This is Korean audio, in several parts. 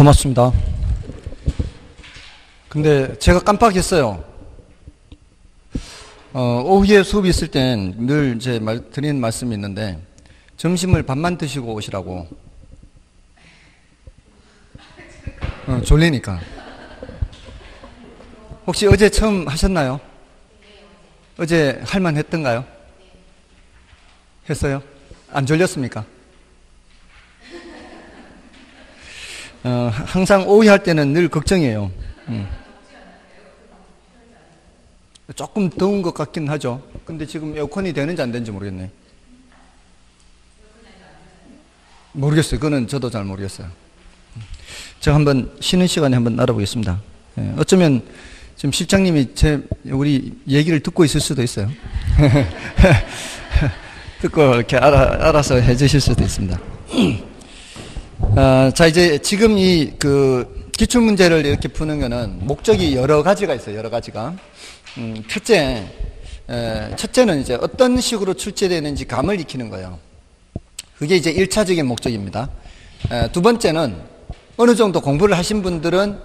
고맙습니다. 근데 제가 깜빡했어요. 어, 오후에 수업이 있을 땐 늘제 말, 드리는 말씀이 있는데 점심을 밥만 드시고 오시라고. 어, 졸리니까. 혹시 어제 처음 하셨나요? 어제 할만 했던가요? 했어요? 안 졸렸습니까? 어, 항상 오후에 할 때는 늘 걱정이에요. 음. 조금 더운 것 같긴 하죠. 근데 지금 에어컨이 되는지 안 되는지 모르겠네. 모르겠어요. 그거는 저도 잘 모르겠어요. 제가 한번 쉬는 시간에 한번 알아보겠습니다. 예, 어쩌면 지금 실장님이 제 우리 얘기를 듣고 있을 수도 있어요. 듣고 이렇게 알아, 알아서 해주실 수도 있습니다. 아, 자 이제 지금 이 그 기출 문제를 이렇게 푸는 거는 목적이 여러 가지가 있어요. 여러 가지가. 음, 첫째, 에, 첫째는 이제 어떤 식으로 출제되는지 감을 익히는 거예요. 그게 이제 1차적인 목적입니다. 에, 두 번째는 어느 정도 공부를 하신 분들은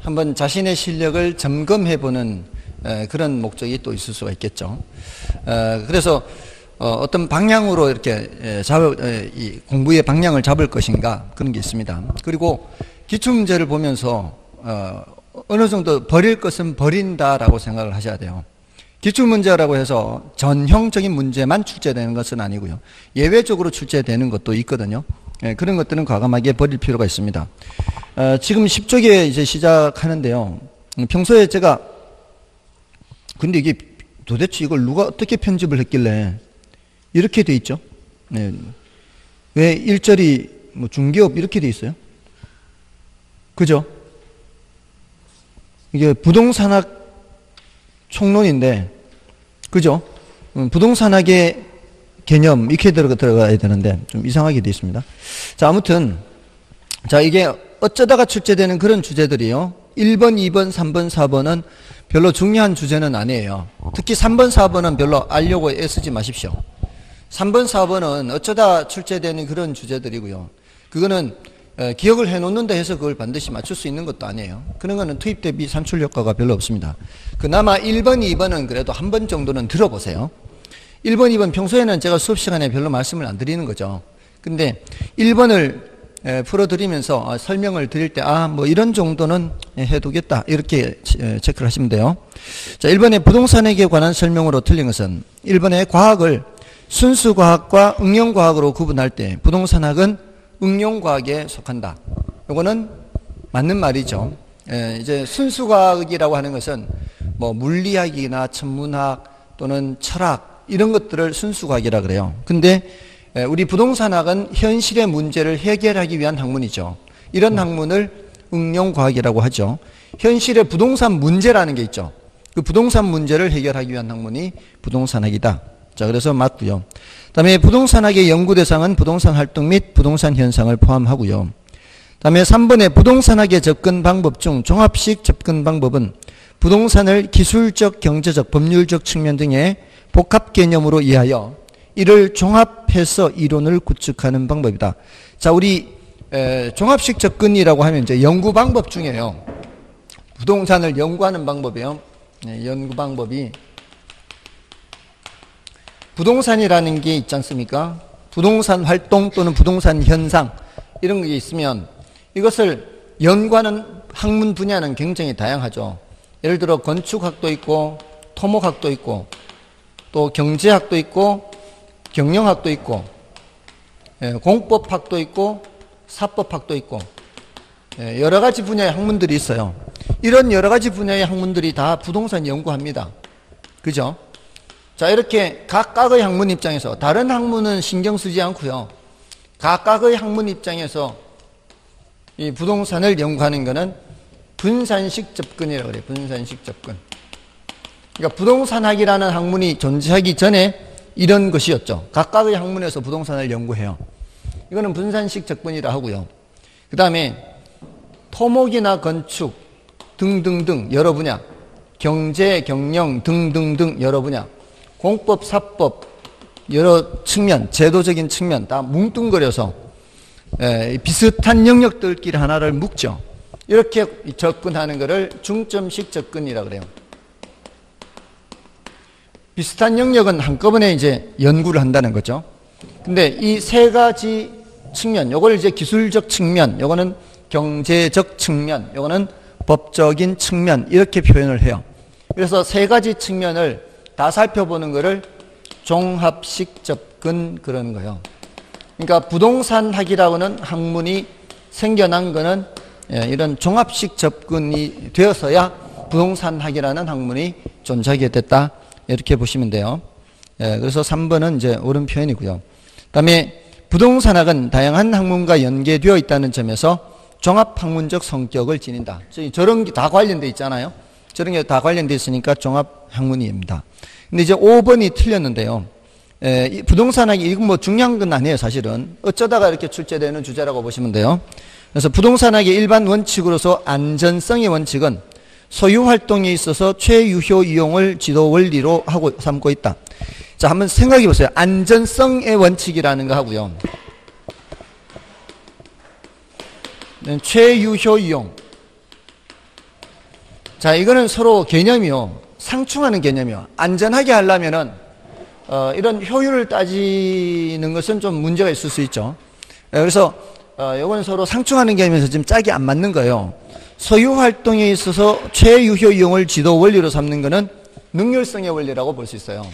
한번 자신의 실력을 점검해 보는 그런 목적이 또 있을 수가 있겠죠. 에, 그래서 어, 떤 방향으로 이렇게 잡, 이 공부의 방향을 잡을 것인가 그런 게 있습니다. 그리고 기출 문제를 보면서 어, 어느 정도 버릴 것은 버린다라고 생각을 하셔야 돼요. 기출 문제라고 해서 전형적인 문제만 출제되는 것은 아니고요. 예외적으로 출제되는 것도 있거든요. 예, 그런 것들은 과감하게 버릴 필요가 있습니다. 어, 지금 10쪽에 이제 시작하는데요. 음, 평소에 제가 근데 이게 도대체 이걸 누가 어떻게 편집을 했길래 이렇게 돼 있죠. 네. 왜 1절이 뭐 중개업 이렇게 돼 있어요? 그죠? 이게 부동산학 총론인데, 그죠? 음, 부동산학의 개념, 이렇게 들어가야 되는데, 좀 이상하게 돼 있습니다. 자, 아무튼, 자, 이게 어쩌다가 출제되는 그런 주제들이요. 1번, 2번, 3번, 4번은 별로 중요한 주제는 아니에요. 특히 3번, 4번은 별로 알려고 애쓰지 마십시오. 3번, 4번은 어쩌다 출제되는 그런 주제들이고요. 그거는 기억을 해놓는다 해서 그걸 반드시 맞출 수 있는 것도 아니에요. 그런 거는 투입 대비 산출 효과가 별로 없습니다. 그나마 1번, 2번은 그래도 한 번 정도는 들어보세요. 1번, 2번 평소에는 제가 수업 시간에 별로 말씀을 안 드리는 거죠. 근데 1번을 풀어드리면서 아, 설명을 드릴 때, 아, 뭐 이런 정도는 해두겠다. 이렇게 체크를 하시면 돼요. 자, 1번에 부동산에게 관한 설명으로 틀린 것은 1번에 과학을 순수과학과 응용과학으로 구분할 때 부동산학은 응용과학에 속한다. 이거는 맞는 말이죠. 예, 이제 순수과학이라고 하는 것은 뭐 물리학이나 천문학 또는 철학 이런 것들을 순수과학이라 그래요. 근데 예, 우리 부동산학은 현실의 문제를 해결하기 위한 학문이죠. 이런 학문을 응용과학이라고 하죠. 현실의 부동산 문제라는 게 있죠. 그 부동산 문제를 해결하기 위한 학문이 부동산학이다. 자, 그래서 맞고요. 다음에 부동산학의 연구 대상은 부동산 활동 및 부동산 현상을 포함하고요. 다음에 3번의 부동산학의 접근 방법 중 종합식 접근 방법은 부동산을 기술적, 경제적, 법률적 측면 등의 복합 개념으로 이해하여 이를 종합해서 이론을 구축하는 방법이다. 자, 우리 에, 종합식 접근이라고 하면 이제 연구 방법 중에요. 부동산을 연구하는 방법이에요. 네, 연구 방법이 부동산이라는 게 있지 않습니까? 부동산 활동 또는 부동산 현상 이런 게 있으면 이것을 연구하는 학문 분야는 굉장히 다양하죠. 예를 들어 건축학도 있고 토목학도 있고 또 경제학도 있고 경영학도 있고 예, 공법학도 있고 사법학도 있고 예, 여러 가지 분야의 학문들이 있어요. 이런 여러 가지 분야의 학문들이 다 부동산 연구합니다. 그죠? 자, 이렇게 각각의 학문 입장에서 다른 학문은 신경 쓰지 않고요. 각각의 학문 입장에서 이 부동산을 연구하는 것은 분산식 접근이라고 그래요. 분산식 접근. 그러니까 부동산학이라는 학문이 존재하기 전에 이런 것이었죠. 각각의 학문에서 부동산을 연구해요. 이거는 분산식 접근이라 하고요. 그 다음에 토목이나 건축 등등등 여러 분야, 경제, 경영 등등등 여러 분야 공법, 사법 여러 측면, 제도적인 측면 다 뭉뚱그려서 에, 비슷한 영역들끼리 하나를 묶죠. 이렇게 접근하는 것을 중점식 접근이라 그래요. 비슷한 영역은 한꺼번에 이제 연구를 한다는 거죠. 근데 이 세 가지 측면, 요걸 이제 기술적 측면, 요거는 경제적 측면, 요거는 법적인 측면 이렇게 표현을 해요. 그래서 세 가지 측면을 다 살펴보는 것을 종합식 접근 그러는 거예요. 그러니까 부동산 학이라고는 학문이 생겨난 거는 예, 이런 종합식 접근이 되어서야 부동산 학이라는 학문이 존재하게 됐다. 이렇게 보시면 돼요. 예, 그래서 3번은 이제 옳은 표현이고요. 다음에 부동산학은 다양한 학문과 연계되어 있다는 점에서 종합학문적 성격을 지닌다. 저런 게 다 관련돼 있잖아요. 저런 게 다 관련돼 있으니까 종합 학문입니다. 근데 이제 5번이 틀렸는데요. 에, 부동산학이 이건 뭐 중요한 건 아니에요, 사실은. 어쩌다가 이렇게 출제되는 주제라고 보시면 돼요. 그래서 부동산학의 일반 원칙으로서 안전성의 원칙은 소유 활동에 있어서 최유효 이용을 지도 원리로 하고 삼고 있다. 자, 한번 생각해 보세요. 안전성의 원칙이라는 거 하고요. 네, 최유효 이용. 자, 이거는 서로 개념이요. 상충하는 개념이요. 안전하게 하려면은, 어, 이런 효율을 따지는 것은 좀 문제가 있을 수 있죠. 네, 그래서, 어, 이거는 서로 상충하는 개념에서 지금 짝이 안 맞는 거예요. 소유 활동에 있어서 최유효 이용을 지도 원리로 삼는 것은 능률성의 원리라고 볼 수 있어요.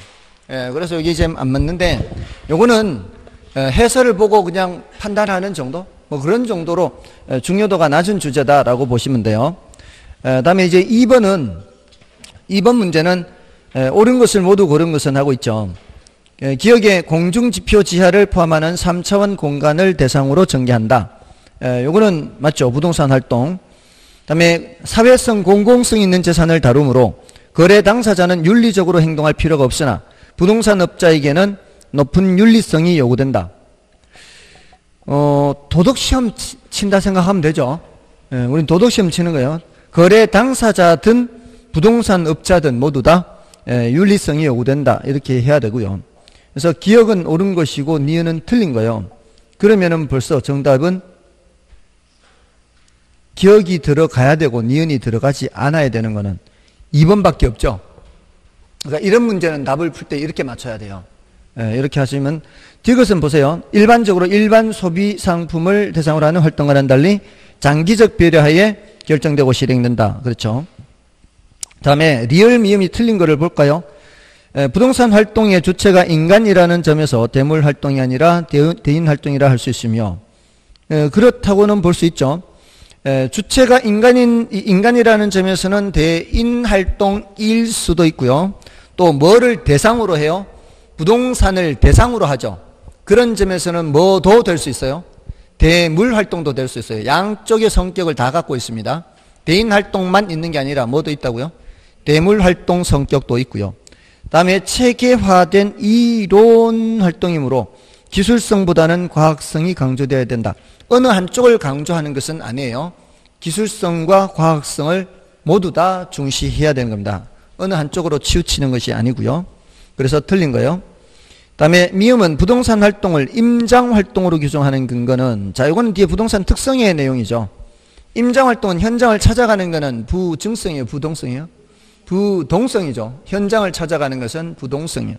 예, 그래서 여기 지금 안 맞는데, 요거는 해설을 보고 그냥 판단하는 정도? 뭐 그런 정도로 중요도가 낮은 주제다라고 보시면 돼요. 다음에 이제 2번은 2번 문제는 옳은 것을 모두 고른 것은 하고 있죠. 기억의 공중지표 지하를 포함하는 3차원 공간을 대상으로 전개한다. 요거는 맞죠. 부동산 활동. 다음에 사회성 공공성 있는 재산을 다루므로 거래 당사자는 윤리적으로 행동할 필요가 없으나 부동산 업자에게는 높은 윤리성이 요구된다. 어, 도덕시험 친다 생각하면 되죠. 예, 우린 도덕시험 치는 거예요. 거래 당사자든 부동산 업자든 모두 다 예, 윤리성이 요구된다. 이렇게 해야 되고요. 그래서 기억은 옳은 것이고 니은은 틀린 거예요. 그러면은 벌써 정답은 기역이 들어가야 되고 니은이 들어가지 않아야 되는 거는 2번밖에 없죠. 그러니까 이런 문제는 답을 풀 때 이렇게 맞춰야 돼요. 예, 이렇게 하시면 디귿은 보세요. 일반적으로 일반 소비 상품을 대상으로 하는 활동과는 달리 장기적 배려하에 결정되고 실행된다. 그렇죠. 다음에 리얼 미음이 틀린 거를 볼까요? 에, 부동산 활동의 주체가 인간이라는 점에서 대물 활동이 아니라 대인 활동이라 할 수 있으며 에, 그렇다고는 볼 수 있죠. 에, 주체가 인간인 인간이라는 점에서는 대인 활동일 수도 있고요. 또 뭐를 대상으로 해요? 부동산을 대상으로 하죠. 그런 점에서는 뭐도 될 수 있어요? 대물 활동도 될 수 있어요. 양쪽의 성격을 다 갖고 있습니다. 대인 활동만 있는 게 아니라 뭐도 있다고요? 대물 활동 성격도 있고요. 다음에 체계화된 이론 활동이므로 기술성보다는 과학성이 강조되어야 된다. 어느 한쪽을 강조하는 것은 아니에요. 기술성과 과학성을 모두 다 중시해야 되는 겁니다. 어느 한쪽으로 치우치는 것이 아니고요. 그래서 틀린 거예요. 다음에 미음은 부동산 활동을 임장 활동으로 규정하는 근거는 자 이거는 뒤에 부동산 특성의 내용이죠. 임장 활동은 현장을 찾아가는 것은 부증성이에요, 부동성이에요. 부동성이죠. 현장을 찾아가는 것은 부동성이에요.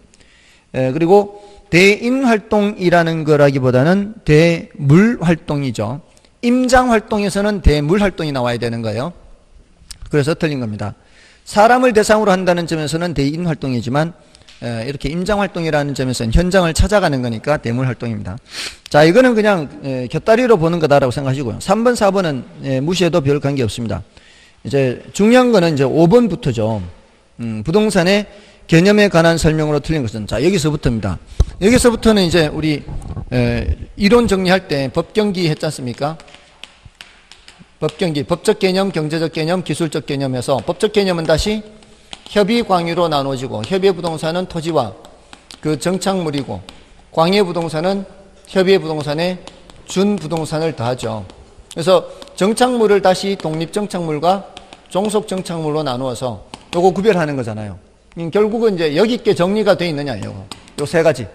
에, 그리고 대인 활동이라는 거라기보다는 대물 활동이죠. 임장 활동에서는 대물 활동이 나와야 되는 거예요. 그래서 틀린 겁니다. 사람을 대상으로 한다는 점에서는 대인 활동이지만 이렇게 임장 활동이라는 점에서는 현장을 찾아가는 거니까 대물 활동입니다. 자, 이거는 그냥 곁다리로 보는 거다라고 생각하시고요. 3번, 4번은 무시해도 별 관계 없습니다. 이제 중요한 거는 이제 5번부터죠. 음, 부동산의 개념에 관한 설명으로 틀린 것은 자, 여기서부터입니다. 여기서부터는 이제 우리 에, 이론 정리할 때 법경기 했지 않습니까? 법경기, 법적 개념, 경제적 개념, 기술적 개념에서 법적 개념은 다시 협의 광유로 나눠지고 협의 부동산은 토지와 그 정착물이고 광해 부동산은 협의 부동산에 준 부동산을 더하죠. 그래서 정착물을 다시 독립 정착물과 종속 정착물로 나누어서 요거 구별하는 거잖아요. 음, 결국은 이제 여기 있게 정리가 돼 있느냐 요거. 요 세 가지.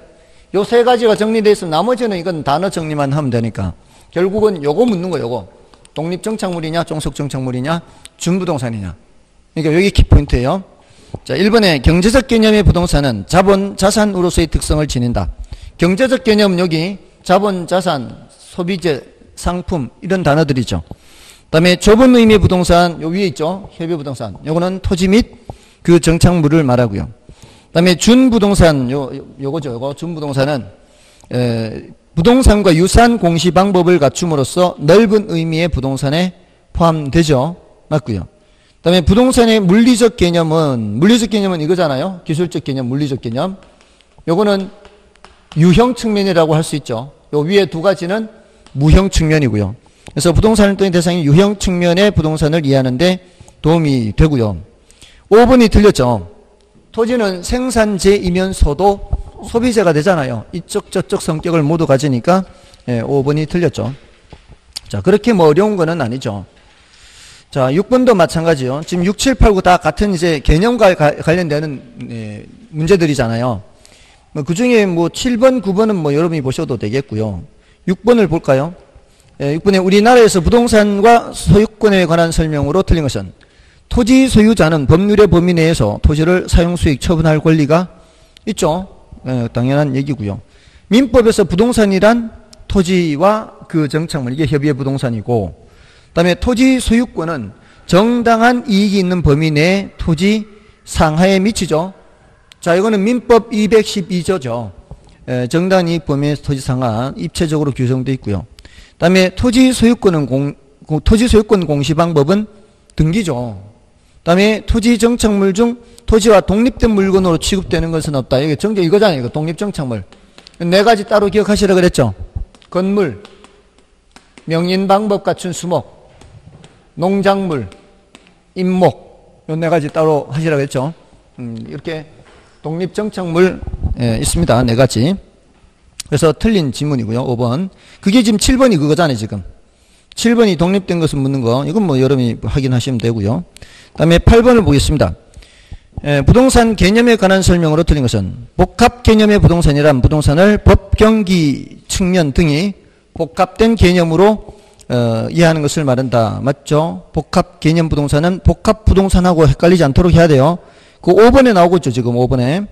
요 세 가지가 정리돼 있으면 나머지는 이건 단어 정리만 하면 되니까 결국은 요거 묻는 거 요거. 독립 정착물이냐, 종속 정착물이냐, 준부동산이냐. 그러니까 여기 키포인트예요. 자, 1번에 경제적 개념의 부동산은 자본, 자산으로서의 특성을 지닌다. 경제적 개념 여기 자본, 자산, 소비재, 상품 이런 단어들이죠. 그다음에 좁은 의미의 부동산 요 위에 있죠. 협의 부동산. 요거는 토지 및 그 정착물을 말하고요. 그다음에 준 부동산 요 요거죠. 요거 준 부동산은 에, 부동산과 유사한 공시 방법을 갖춤으로써 넓은 의미의 부동산에 포함되죠. 맞고요. 그다음에 부동산의 물리적 개념은 물리적 개념은 이거잖아요. 기술적 개념, 물리적 개념. 요거는 유형 측면이라고 할 수 있죠. 요 위에 두 가지는 무형 측면이고요. 그래서 부동산 활동의 대상이 유형 측면의 부동산을 이해하는데 도움이 되고요. 5번이 틀렸죠. 토지는 생산재이면서도 소비재가 되잖아요. 이쪽 저쪽 성격을 모두 가지니까 예, 5번이 틀렸죠. 자 그렇게 뭐 어려운 거는 아니죠. 자 6번도 마찬가지요. 지금 6, 7, 8, 9 다 같은 이제 개념과 가, 관련되는 예, 문제들이잖아요. 뭐 그 중에 뭐 7번, 9번은 뭐 여러분이 보셔도 되겠고요. 6번을 볼까요? 예, 6번에 우리나라에서 부동산과 소유권에 관한 설명으로 틀린 것은 토지 소유자는 법률의 범위 내에서 토지를 사용 수익 처분할 권리가 있죠. 예, 당연한 얘기고요. 민법에서 부동산이란 토지와 그 정착물 이게 협의의 부동산이고 그다음에 토지 소유권은 정당한 이익이 있는 범위 내 토지 상하에 미치죠. 자 이거는 민법 212조죠. 예, 정당한 이익 범위 내 토지 상하 입체적으로 규정되어 있고요. 그다음에 토지 소유권은 공, 토지 소유권 공시 방법은 등기죠. 그다음에 토지 정착물 중 토지와 독립된 물건으로 취급되는 것은 없다. 이게 정제 이거잖아요. 이거 독립 정착물. 네 가지 따로 기억하시라 그랬죠. 건물, 명인 방법 갖춘 수목, 농작물, 임목. 요 네 가지 따로 하시라 그랬죠. 음, 이렇게 독립 정착물 예, 있습니다. 네 가지. 그래서 틀린 지문이고요. 5번. 그게 지금 7번이 그거잖아요, 지금. 7번이 독립된 것을 묻는 거. 이건 뭐 여러분이 확인하시면 되고요. 다음에 8번을 보겠습니다. 에, 부동산 개념에 관한 설명으로 틀린 것은 복합 개념의 부동산이란 부동산을 법 경기 측면 등이 복합된 개념으로 어, 이해하는 것을 말한다. 맞죠? 복합 개념 부동산은 복합 부동산하고 헷갈리지 않도록 해야 돼요. 그 5번에 나오고 있죠. 지금 5번에.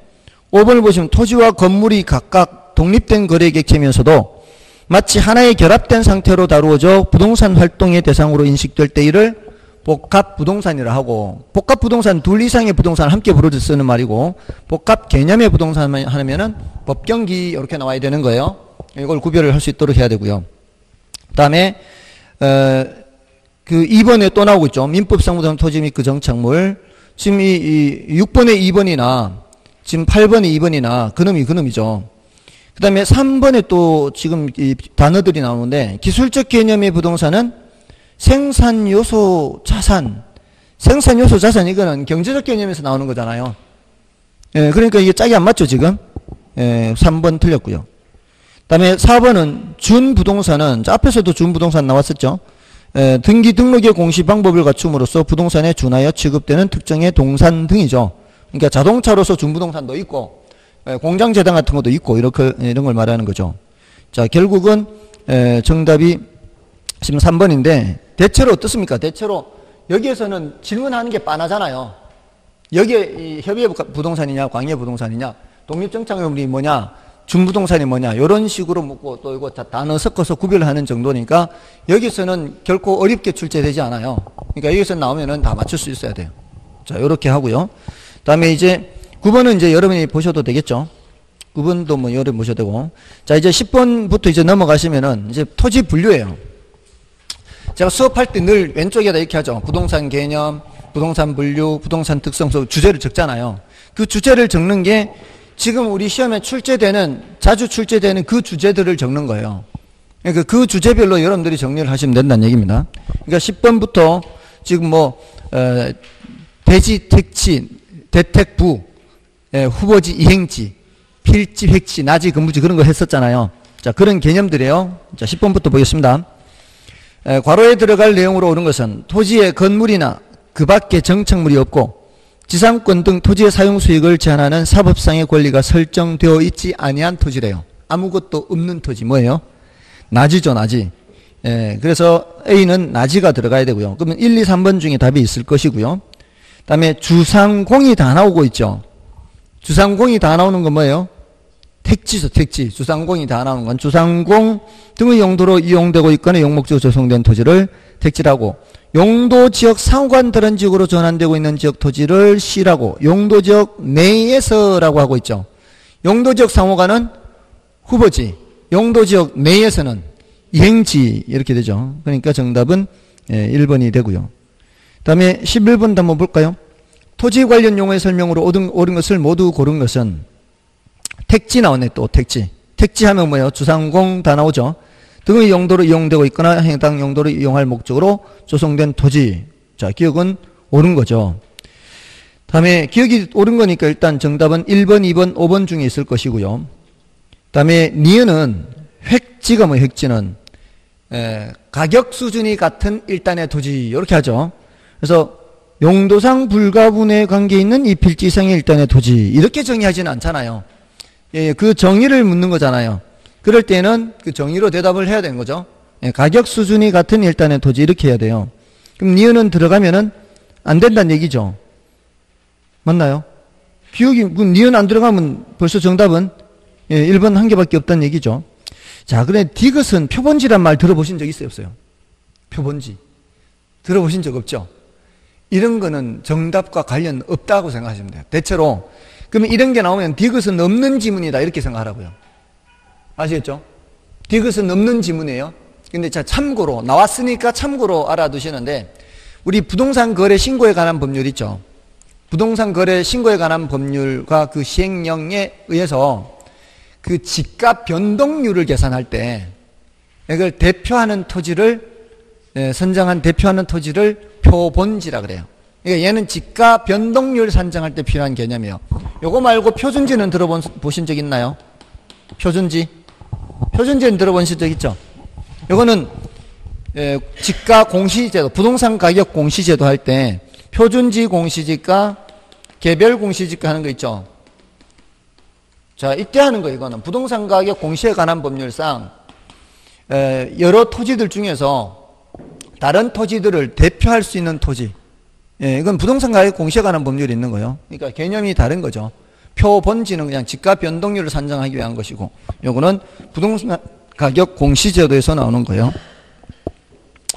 5번을 보시면 토지와 건물이 각각 독립된 거래 객체면서도 마치 하나의 결합된 상태로 다루어져 부동산 활동의 대상으로 인식될 때 이를 복합 부동산이라 하고 복합 부동산 둘 이상의 부동산을 함께 부르져 쓰는 말이고 복합 개념의 부동산 하면은 법경기 이렇게 나와야 되는 거예요. 이걸 구별을 할 수 있도록 해야 되고요. 그다음에 어, 그 2번에 또 나오고 있죠. 민법 상 부동산 토지 및 그 정착물. 지금 이, 이 6번에 2번이나 지금 8번에 2번이나 그놈이 그놈이죠. 그 다음에 3번에 또 지금 이 단어들이 나오는데 기술적 개념의 부동산은 생산 요소 자산. 생산 요소 자산 이거는 경제적 개념에서 나오는 거잖아요. 예, 그러니까 이게 짝이 안 맞죠, 지금? 예, 3번 틀렸고요. 그다음에 4번은 준부동산은 앞에서도 준부동산 나왔었죠. 예, 등기 등록의 공시 방법을 갖춤으로써 부동산에 준하여 취급되는 특정의 동산 등이죠. 그러니까 자동차로서 준부동산도 있고 예, 공장 재단 같은 것도 있고 이렇게 이런 걸 말하는 거죠. 자, 결국은 예, 정답이 지금 3번인데 대체로 어떻습니까? 대체로 여기에서는 질문하는 게 빤하잖아요. 여기에 협의의 부동산이냐, 광의 부동산이냐, 독립정착물이 뭐냐, 준부동산이 뭐냐, 이런 식으로 묻고 또 이거 다 단어 섞어서 구별하는 정도니까 여기서는 결코 어렵게 출제되지 않아요. 그러니까 여기서 나오면은 다 맞출 수 있어야 돼요. 자, 이렇게 하고요. 다음에 이제 9번은 이제 여러분이 보셔도 되겠죠. 9번도 뭐 여러분 보셔도 되고. 자, 이제 10번부터 이제 넘어가시면은 이제 토지 분류예요. 제가 수업할 때 늘 왼쪽에다 이렇게 하죠. 부동산 개념, 부동산 분류, 부동산 특성, 주제를 적잖아요. 그 주제를 적는 게 지금 우리 시험에 출제되는, 자주 출제되는 그 주제들을 적는 거예요. 그러니까 그 주제별로 여러분들이 정리를 하시면 된다는 얘기입니다. 그러니까 10번부터 지금 뭐, 어, 대지, 택지, 대택부, 예, 후보지, 이행지, 필지, 획지, 나지, 근무지 그런 거 했었잖아요. 자, 그런 개념들이에요. 자, 10번부터 보겠습니다. 괄호에 들어갈 내용으로 오는 것은 토지의 건물이나 그 밖에 정착물이 없고 지상권 등 토지의 사용 수익을 제한하는 사법상의 권리가 설정되어 있지 아니한 토지래요. 아무것도 없는 토지 뭐예요? 낮이죠, 낮이. 예, 그래서 A는 나지가 들어가야 되고요. 그러면 1, 2, 3번 중에 답이 있을 것이고요. 다음에 주상공이 다 나오고 있죠. 주상공이 다 나오는 건 뭐예요? 택지죠, 택지. 주상공이 다 나오는 건 주상공 등의 용도로 이용되고 있거나 용목적으로 조성된 토지를 택지라고 용도 지역 상관 다른 지역으로 전환되고 있는 지역 토지를 시라고 용도 지역 내에서라고 하고 있죠. 용도 지역 상호가는 후보지, 용도 지역 내에서는 이행지 이렇게 되죠. 그러니까 정답은 1번이 예, 되고요. 다음에 11번 한번 볼까요? 토지 관련 용어의 설명으로 옳은, 옳은 것을 모두 고른 것은 택지 나오네 또 택지. 택지 하면 뭐예요? 주상공 다 나오죠. 등의 용도로 이용되고 있거나 해당 용도로 이용할 목적으로 조성된 토지. 자, 기억은 옳은 거죠. 다음에 기억이 옳은 거니까 일단 정답은 1번, 2번, 5번 중에 있을 것이고요. 다음에 니은은 획지가 뭐 획지는 에, 가격 수준이 같은 일단의 토지 이렇게 하죠. 그래서 용도상 불가분에 관계 있는 이 필지 이상의 일단의 토지 이렇게 정의하지는 않잖아요. 예, 그 정의를 묻는 거잖아요. 그럴 때는 그 정의로 대답을 해야 되는 거죠. 예, 가격 수준이 같은 일단의 토지 이렇게 해야 돼요. 그럼 니은은 들어가면은 안 된다는 얘기죠. 맞나요? 그 니은 안 들어가면 벌써 정답은 예, 1번 한 개밖에 없다는 얘기죠. 자, 그래 디귿은 표본지란 말 들어보신 적 있어요, 없어요? 표본지. 들어보신 적 없죠? 이런 거는 정답과 관련 없다고 생각하시면 돼요. 대체로 그러면 이런 게 나오면 디귿은 없는 지문이다 이렇게 생각하라고요. 아시겠죠? 디귿은 없는 지문이에요. 근데 자 참고로 나왔으니까 참고로 알아두시는데 우리 부동산 거래 신고에 관한 법률 있죠. 부동산 거래 신고에 관한 법률과 그 시행령에 의해서 그 집값 변동률을 계산할 때 이걸 대표하는 토지를 예, 선정한 대표하는 토지를 표본지라 그래요. 그러니까 얘는 집값 변동률 산정할 때 필요한 개념이에요. 요거 말고 표준지는 들어보신 적 있나요? 표준지? 표준지는 들어보신 적 있죠? 요거는 예, 집가 공시제도, 부동산 가격 공시제도 할 때 표준지 공시지가, 개별 공시지가 하는 거 있죠? 자, 이때 하는 거 이거는 부동산 가격 공시에 관한 법률상 여러 토지들 중에서 다른 토지들을 대표할 수 있는 토지. 예, 이건 부동산 가격 공시에 관한 법률이 있는 거예요. 그러니까 개념이 다른 거죠. 표 본지는 그냥 집값 변동률을 산정하기 위한 것이고, 요거는 부동산 가격 공시제도에서 나오는 거예요.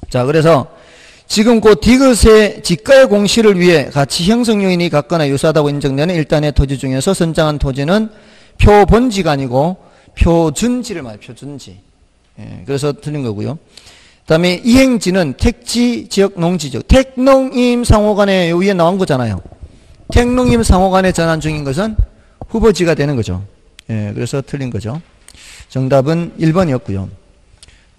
자, 그래서 지금 그 디귿의 지가의 공시를 위해 가치 형성 요인이 같거나 유사하다고 인정되는 일단의 토지 중에서 선정한 토지는 표 본지가 아니고 표준지를 말해요. 표준지. 예, 그래서 틀린 거고요. 그 다음에 이행지는 택지, 지역, 농지죠. 택농임 상호간에 요 위에 나온 거잖아요. 택농임 상호간에 전환 중인 것은 후보지가 되는 거죠. 예, 그래서 틀린 거죠. 정답은 1번이었고요.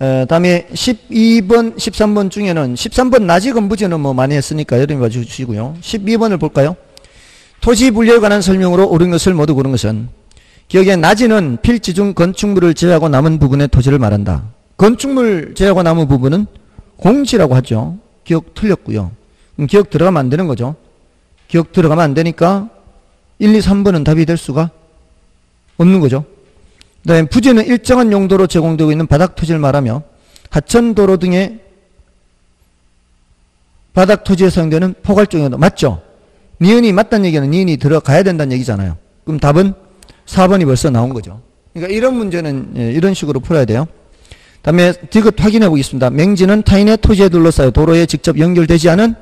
에, 다음에 12번, 13번 중에는 13번 나지 건부지는 뭐 많이 했으니까 여러분이 봐주시고요. 12번을 볼까요? 토지 분류에 관한 설명으로 옳은 것을 모두 고른 것은 기억에 낮이는 필지 중 건축물을 제외하고 남은 부분의 토지를 말한다. 건축물 제외하고 남은 부분은 공지라고 하죠. 기억 틀렸고요. 그럼 기억 들어가면 안 되는 거죠. 기억 들어가면 안 되니까 1, 2, 3번은 답이 될 수가 없는 거죠. 그 다음에 부지는 일정한 용도로 제공되고 있는 바닥 토지를 말하며 하천 도로 등의 바닥 토지에 사용되는 포괄적 용도 맞죠? 니은이 맞다는 얘기는 니은이 들어가야 된다는 얘기잖아요. 그럼 답은 4번이 벌써 나온 거죠. 그러니까 이런 문제는 예, 이런 식으로 풀어야 돼요. 다음에 디귿 확인해 보겠습니다. 맹지는 타인의 토지에 둘러싸여 도로에 직접 연결되지 않은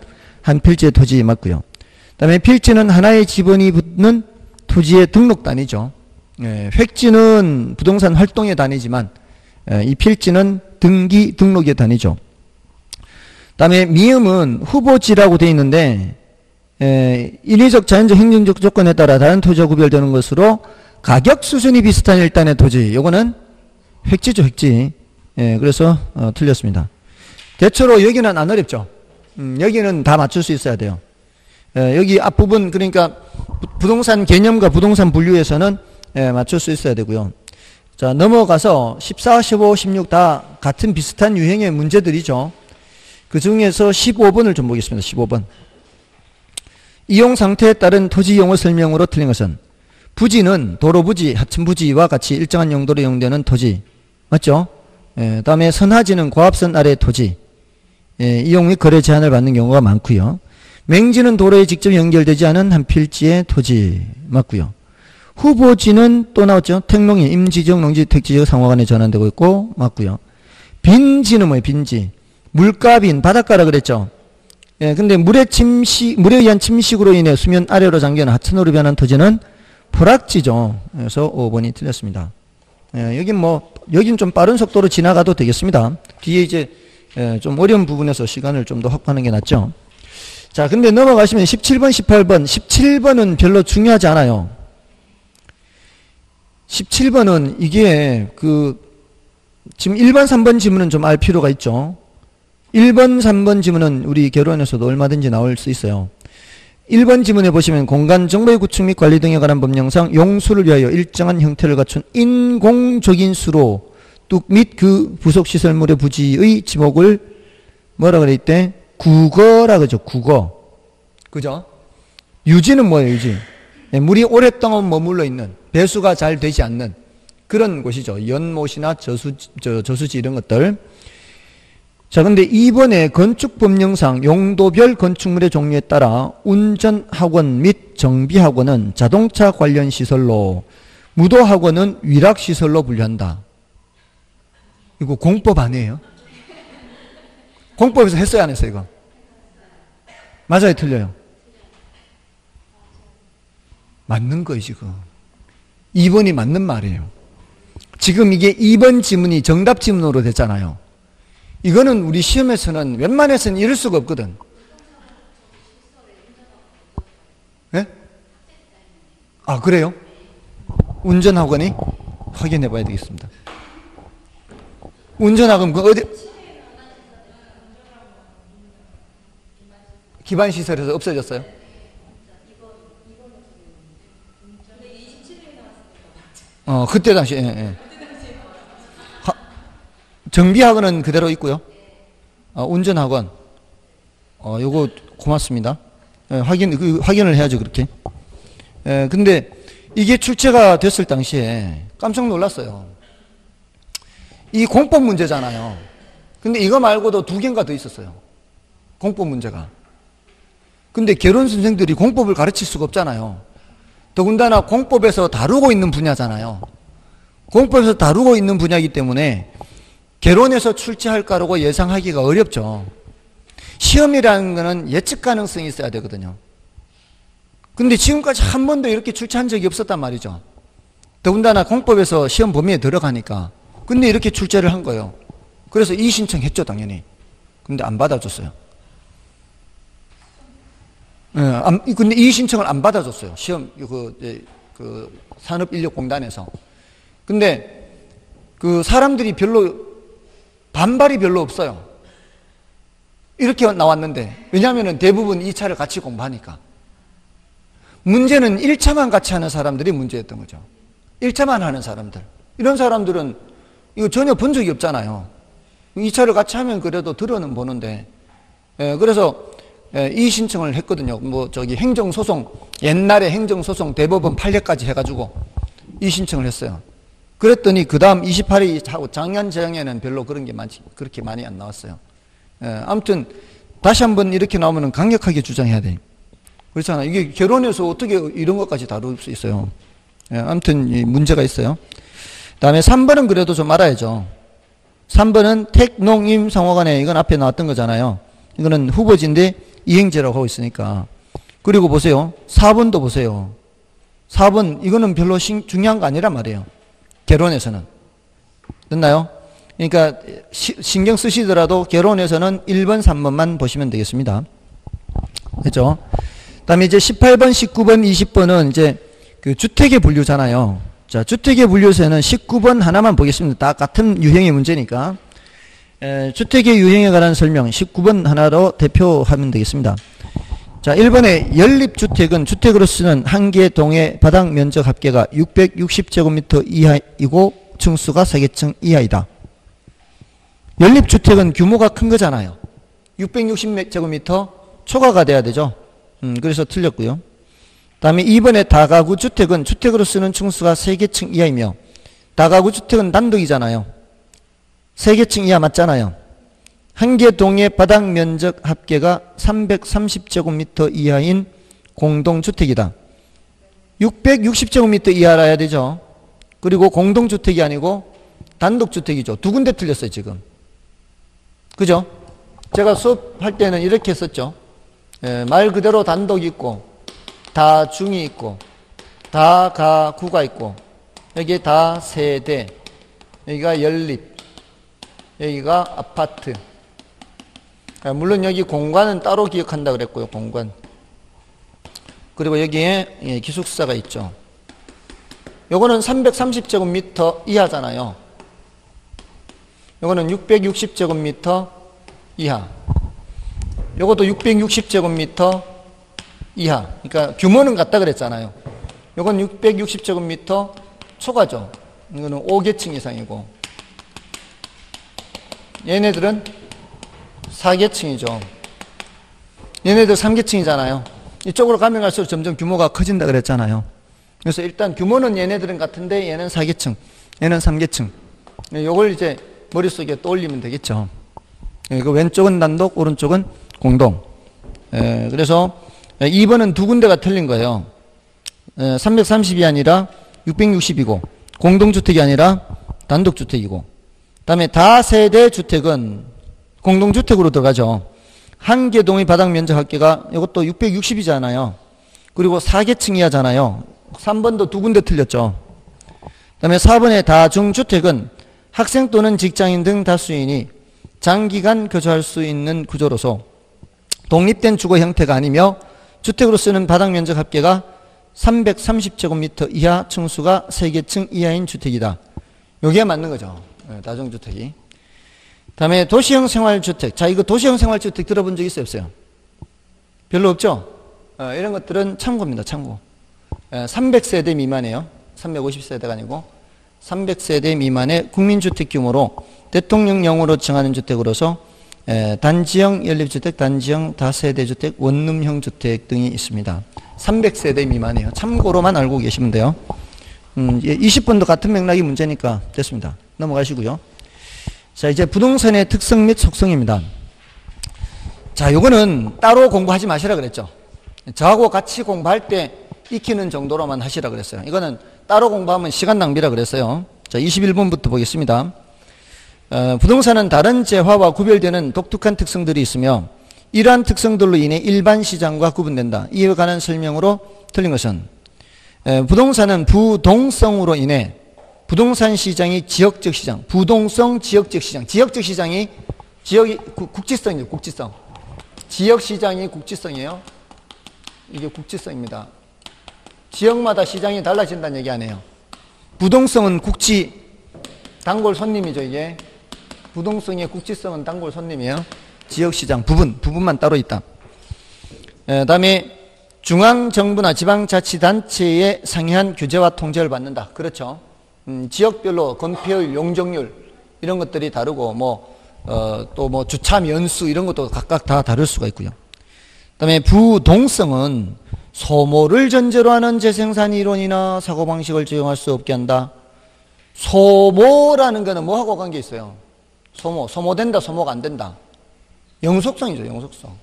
한 필지의 토지 맞고요. 다음에 필지는 하나의 지번이 붙는 토지의 등록 단위죠. 예, 획지는 부동산 활동의 단위지만 예, 이 필지는 등기 등록의 단위죠. 다음에 미음은 후보지라고 되어 있는데 예, 인위적 자연적 행정적 조건에 따라 다른 토지와 구별되는 것으로 가격 수준이 비슷한 일단의 토지. 요거는 획지죠, 획지. 예, 그래서 어, 틀렸습니다. 대체로 여기는 안 어렵죠. 음, 여기는 다 맞출 수 있어야 돼요. 예, 여기 앞부분 그러니까 부동산 개념과 부동산 분류에서는 예, 맞출 수 있어야 되고요. 자 넘어가서 14, 15, 16 다 같은 비슷한 유형의 문제들이죠. 그 중에서 15번을 좀 보겠습니다. 15번. 이용 상태에 따른 토지 용어 설명으로 틀린 것은 부지는 도로 부지, 하천 부지와 같이 일정한 용도로 이용되는 토지. 맞죠? 예, 다음에 선하지는 고압선 아래 토지. 예, 이용 및 거래 제한을 받는 경우가 많고요. 맹지는 도로에 직접 연결되지 않은 한 필지의 토지 맞고요. 후보지는 또 나왔죠. 택농이 임지적 농지 택지적 상호간에 전환되고 있고 맞고요. 빈지는 뭐예요? 빈지. 물가빈 바닷가라 그랬죠. 예, 근데 물의 침식 물에 의한 침식으로 인해 수면 아래로 잠겨는 하천으로 변한 토지는 포락지죠. 그래서 5번이 틀렸습니다. 예, 여긴 뭐 여긴 좀 빠른 속도로 지나가도 되겠습니다. 뒤에 이제 예, 좀 어려운 부분에서 시간을 좀 더 확보하는 게 낫죠. 자, 근데 넘어가시면 17번, 18번. 17번은 별로 중요하지 않아요. 17번은 이게 그 지금 1번, 3번 지문은 좀 알 필요가 있죠. 1번, 3번 지문은 우리 결혼에서도 얼마든지 나올 수 있어요. 1번 지문에 보시면 공간 정보의 구축 및 관리 등에 관한 법령상 용수를 위하여 일정한 형태를 갖춘 인공적인 수로 뚝 및 그 부속 시설물의 부지의 지목을 뭐라 그래 있대? 국어라 그죠. 국어. 그죠? 유지는 뭐예요, 유지? 네, 물이 오랫동안 머물러 있는 배수가 잘 되지 않는 그런 곳이죠. 연못이나 저수, 저, 저수지 이런 것들. 자, 근데 이번에 건축법령상 용도별 건축물의 종류에 따라 운전학원 및 정비학원은 자동차 관련 시설로, 무도학원은 위락시설로 분류한다. 이거 공법 아니에요? 공법에서 했어요, 안 했어요, 이거? 맞아요, 틀려요? 맞는 거예요, 지금. 2번이 맞는 말이에요. 지금 이게 2번 지문이 정답 지문으로 됐잖아요. 이거는 우리 시험에서는 웬만해서는 이럴 수가 없거든. 네? 아, 그래요? 운전학원이? 확인해 봐야 되겠습니다. 운전학원, 그 어디? 기반 시설에서 없어졌어요? 어, 그때 당시, 예, 예. 정비학원은 그대로 있고요. 어, 운전학원. 어, 요거 고맙습니다. 예, 확인, 그, 확인을 해야죠, 그렇게. 예, 근데 이게 출제가 됐을 당시에 깜짝 놀랐어요. 이 공법 문제잖아요. 근데 이거 말고도 두 개인가 더 있었어요. 공법 문제가. 근데 결혼 선생들이 공법을 가르칠 수가 없잖아요. 더군다나 공법에서 다루고 있는 분야잖아요. 공법에서 다루고 있는 분야이기 때문에 개론에서 출제할 거라고 예상하기가 어렵죠. 시험이라는 것은 예측 가능성이 있어야 되거든요. 근데 지금까지 한 번도 이렇게 출제한 적이 없었단 말이죠. 더군다나 공법에서 시험 범위에 들어가니까. 근데 이렇게 출제를 한 거예요. 그래서 이 신청했죠, 당연히. 근데 안 받아줬어요. 예, 안, 근데 이 신청을 안 받아줬어요. 시험, 그, 그 산업인력공단에서. 근데 그 사람들이 별로 반발이 별로 없어요. 이렇게 나왔는데 왜냐하면 대부분 2차를 같이 공부하니까 문제는 1차만 같이 하는 사람들이 문제였던 거죠. 1차만 하는 사람들. 이런 사람들은 이거 전혀 본 적이 없잖아요. 2차를 같이 하면 그래도 들어는 보는데 예, 그래서 예, 이 신청을 했거든요. 뭐 저기 행정소송 옛날에 행정소송 대법원 판례까지 해가지고 이 신청을 했어요. 그랬더니 그 다음 28일 작년 재정에는 별로 그런 게 많지, 그렇게 많이 안 나왔어요. 예, 아무튼 다시 한번 이렇게 나오면 강력하게 주장해야 돼. 그렇잖아. 이게 결혼해서 어떻게 이런 것까지 다룰 수 있어요. 예, 아무튼 문제가 있어요. 다음에 3번은 그래도 좀 알아야죠. 3번은 택농임 상호간에 이건 앞에 나왔던 거잖아요. 이거는 후보지인데 이행제라고 하고 있으니까. 그리고 보세요. 4번도 보세요. 4번 이거는 별로 중요한 거 아니란 말이에요. 결혼에서는. 됐나요? 그러니까 시, 신경 쓰시더라도 결혼에서는 1번, 3번만 보시면 되겠습니다. 그죠? 다음에 이제 18번, 19번, 20번은 이제 그 주택의 분류잖아요. 자, 주택의 분류에서는 19번 하나만 보겠습니다. 다 같은 유형의 문제니까. 에, 주택의 유형에 관한 설명 19번 하나로 대표하면 되겠습니다. 자, 1번에 연립주택은 주택으로 쓰는 한 개 동의 바닥 면적 합계가 660제곱미터 이하이고 층수가 3개층 이하이다. 연립주택은 규모가 큰 거잖아요. 660제곱미터 초과가 돼야 되죠. 음, 그래서 틀렸고요. 다음에 2번에 다가구 주택은 주택으로 쓰는 층수가 3개층 이하이며 다가구 주택은 단독이잖아요. 세개층 이하 맞잖아요. 한 개 동의 바닥 면적 합계가 330제곱미터 이하인 공동주택이다. 660제곱미터 이하라야 되죠. 그리고 공동주택이 아니고 단독주택이죠. 두 군데 틀렸어요, 지금. 그죠? 제가 수업할 때는 이렇게 했었죠. 예, 말 그대로 단독이 있고, 다 중이 있고, 다 가구가 있고, 여기에 다 세대, 여기가 연립, 여기가 아파트. 아, 물론 여기 공간은 따로 기억한다 그랬고요, 공간. 그리고 여기에 예, 기숙사가 있죠. 요거는 330제곱미터 이하잖아요. 요거는 660제곱미터 이하. 요것도 660제곱미터 이하. 그러니까 규모는 같다 그랬잖아요. 요건 660제곱미터 초과죠. 이거는 5계층 이상이고. 얘네들은 4계층이죠. 얘네들 3계층이잖아요. 이쪽으로 가면 갈수록 점점 규모가 커진다 그랬잖아요. 그래서 일단 규모는 얘네들은 같은데 얘는 4계층, 얘는 3계층. 요걸 이제 머릿속에 떠올리면 되겠죠. 그 왼쪽은 단독, 오른쪽은 공동. 에, 그래서 2번은 두 군데가 틀린 거예요. 에, 330이 아니라 660이고 공동주택이 아니라 단독주택이고 그 다음에 다세대 주택은 공동주택으로 들어가죠. 한 개 동의 바닥 면적 합계가 이것도 660이잖아요. 그리고 4계층 이하잖아요. 3번도 두 군데 틀렸죠. 그다음에 4번의 다중주택은 학생 또는 직장인 등 다수인이 장기간 거주할 수 있는 구조로서 독립된 주거 형태가 아니며 주택으로 쓰는 바닥 면적 합계가 330제곱미터 이하 층수가 3개층 이하인 주택이다. 여기에 맞는 거죠. 네, 다중주택이. 다음에 도시형 생활주택. 자, 이거 도시형 생활주택 들어본 적 있어요? 없어요? 별로 없죠? 어, 이런 것들은 참고입니다. 참고. 300세대 미만이에요. 350세대가 아니고 300세대 미만의 국민주택 규모로 대통령령으로 정하는 주택으로서 단지형 연립주택, 단지형 다세대주택, 원룸형 주택 등이 있습니다. 300세대 미만이에요. 참고로만 알고 계시면 돼요. 음, 20번도 같은 맥락이 문제니까 됐습니다. 넘어가시고요. 자, 이제 부동산의 특성 및 속성입니다. 자, 요거는 따로 공부하지 마시라 그랬죠. 저하고 같이 공부할 때 익히는 정도로만 하시라 그랬어요. 이거는 따로 공부하면 시간 낭비라 그랬어요. 자, 21번부터 보겠습니다. 어, 부동산은 다른 재화와 구별되는 독특한 특성들이 있으며 이러한 특성들로 인해 일반 시장과 구분된다. 이에 관한 설명으로 틀린 것은 에, 부동산은 부동성으로 인해 부동산 시장이 지역적 시장, 부동성 지역적 시장, 지역적 시장이 지역이 국지성이죠, 국지성. 지역 시장이 국지성이에요. 이게 국지성입니다. 지역마다 시장이 달라진다는 얘기 아니에요. 부동성은 국지 단골 손님이죠, 이게. 부동성의 국지성은 단골 손님이에요. 지역 시장 부분, 부분만 따로 있다. 에, 다음에 중앙정부나 지방자치단체의 상이한 규제와 통제를 받는다. 그렇죠. 음, 지역별로 건폐율, 용적률 이런 것들이 다르고 뭐 어, 또 뭐 주차 면수 이런 것도 각각 다 다를 수가 있고요. 그다음에 부동성은 소모를 전제로 하는 재생산 이론이나 사고 방식을 적용할 수 없게 한다. 소모라는 거는 뭐하고 관계 있어요? 소모, 소모된다, 소모가 안 된다. 영속성이죠, 영속성.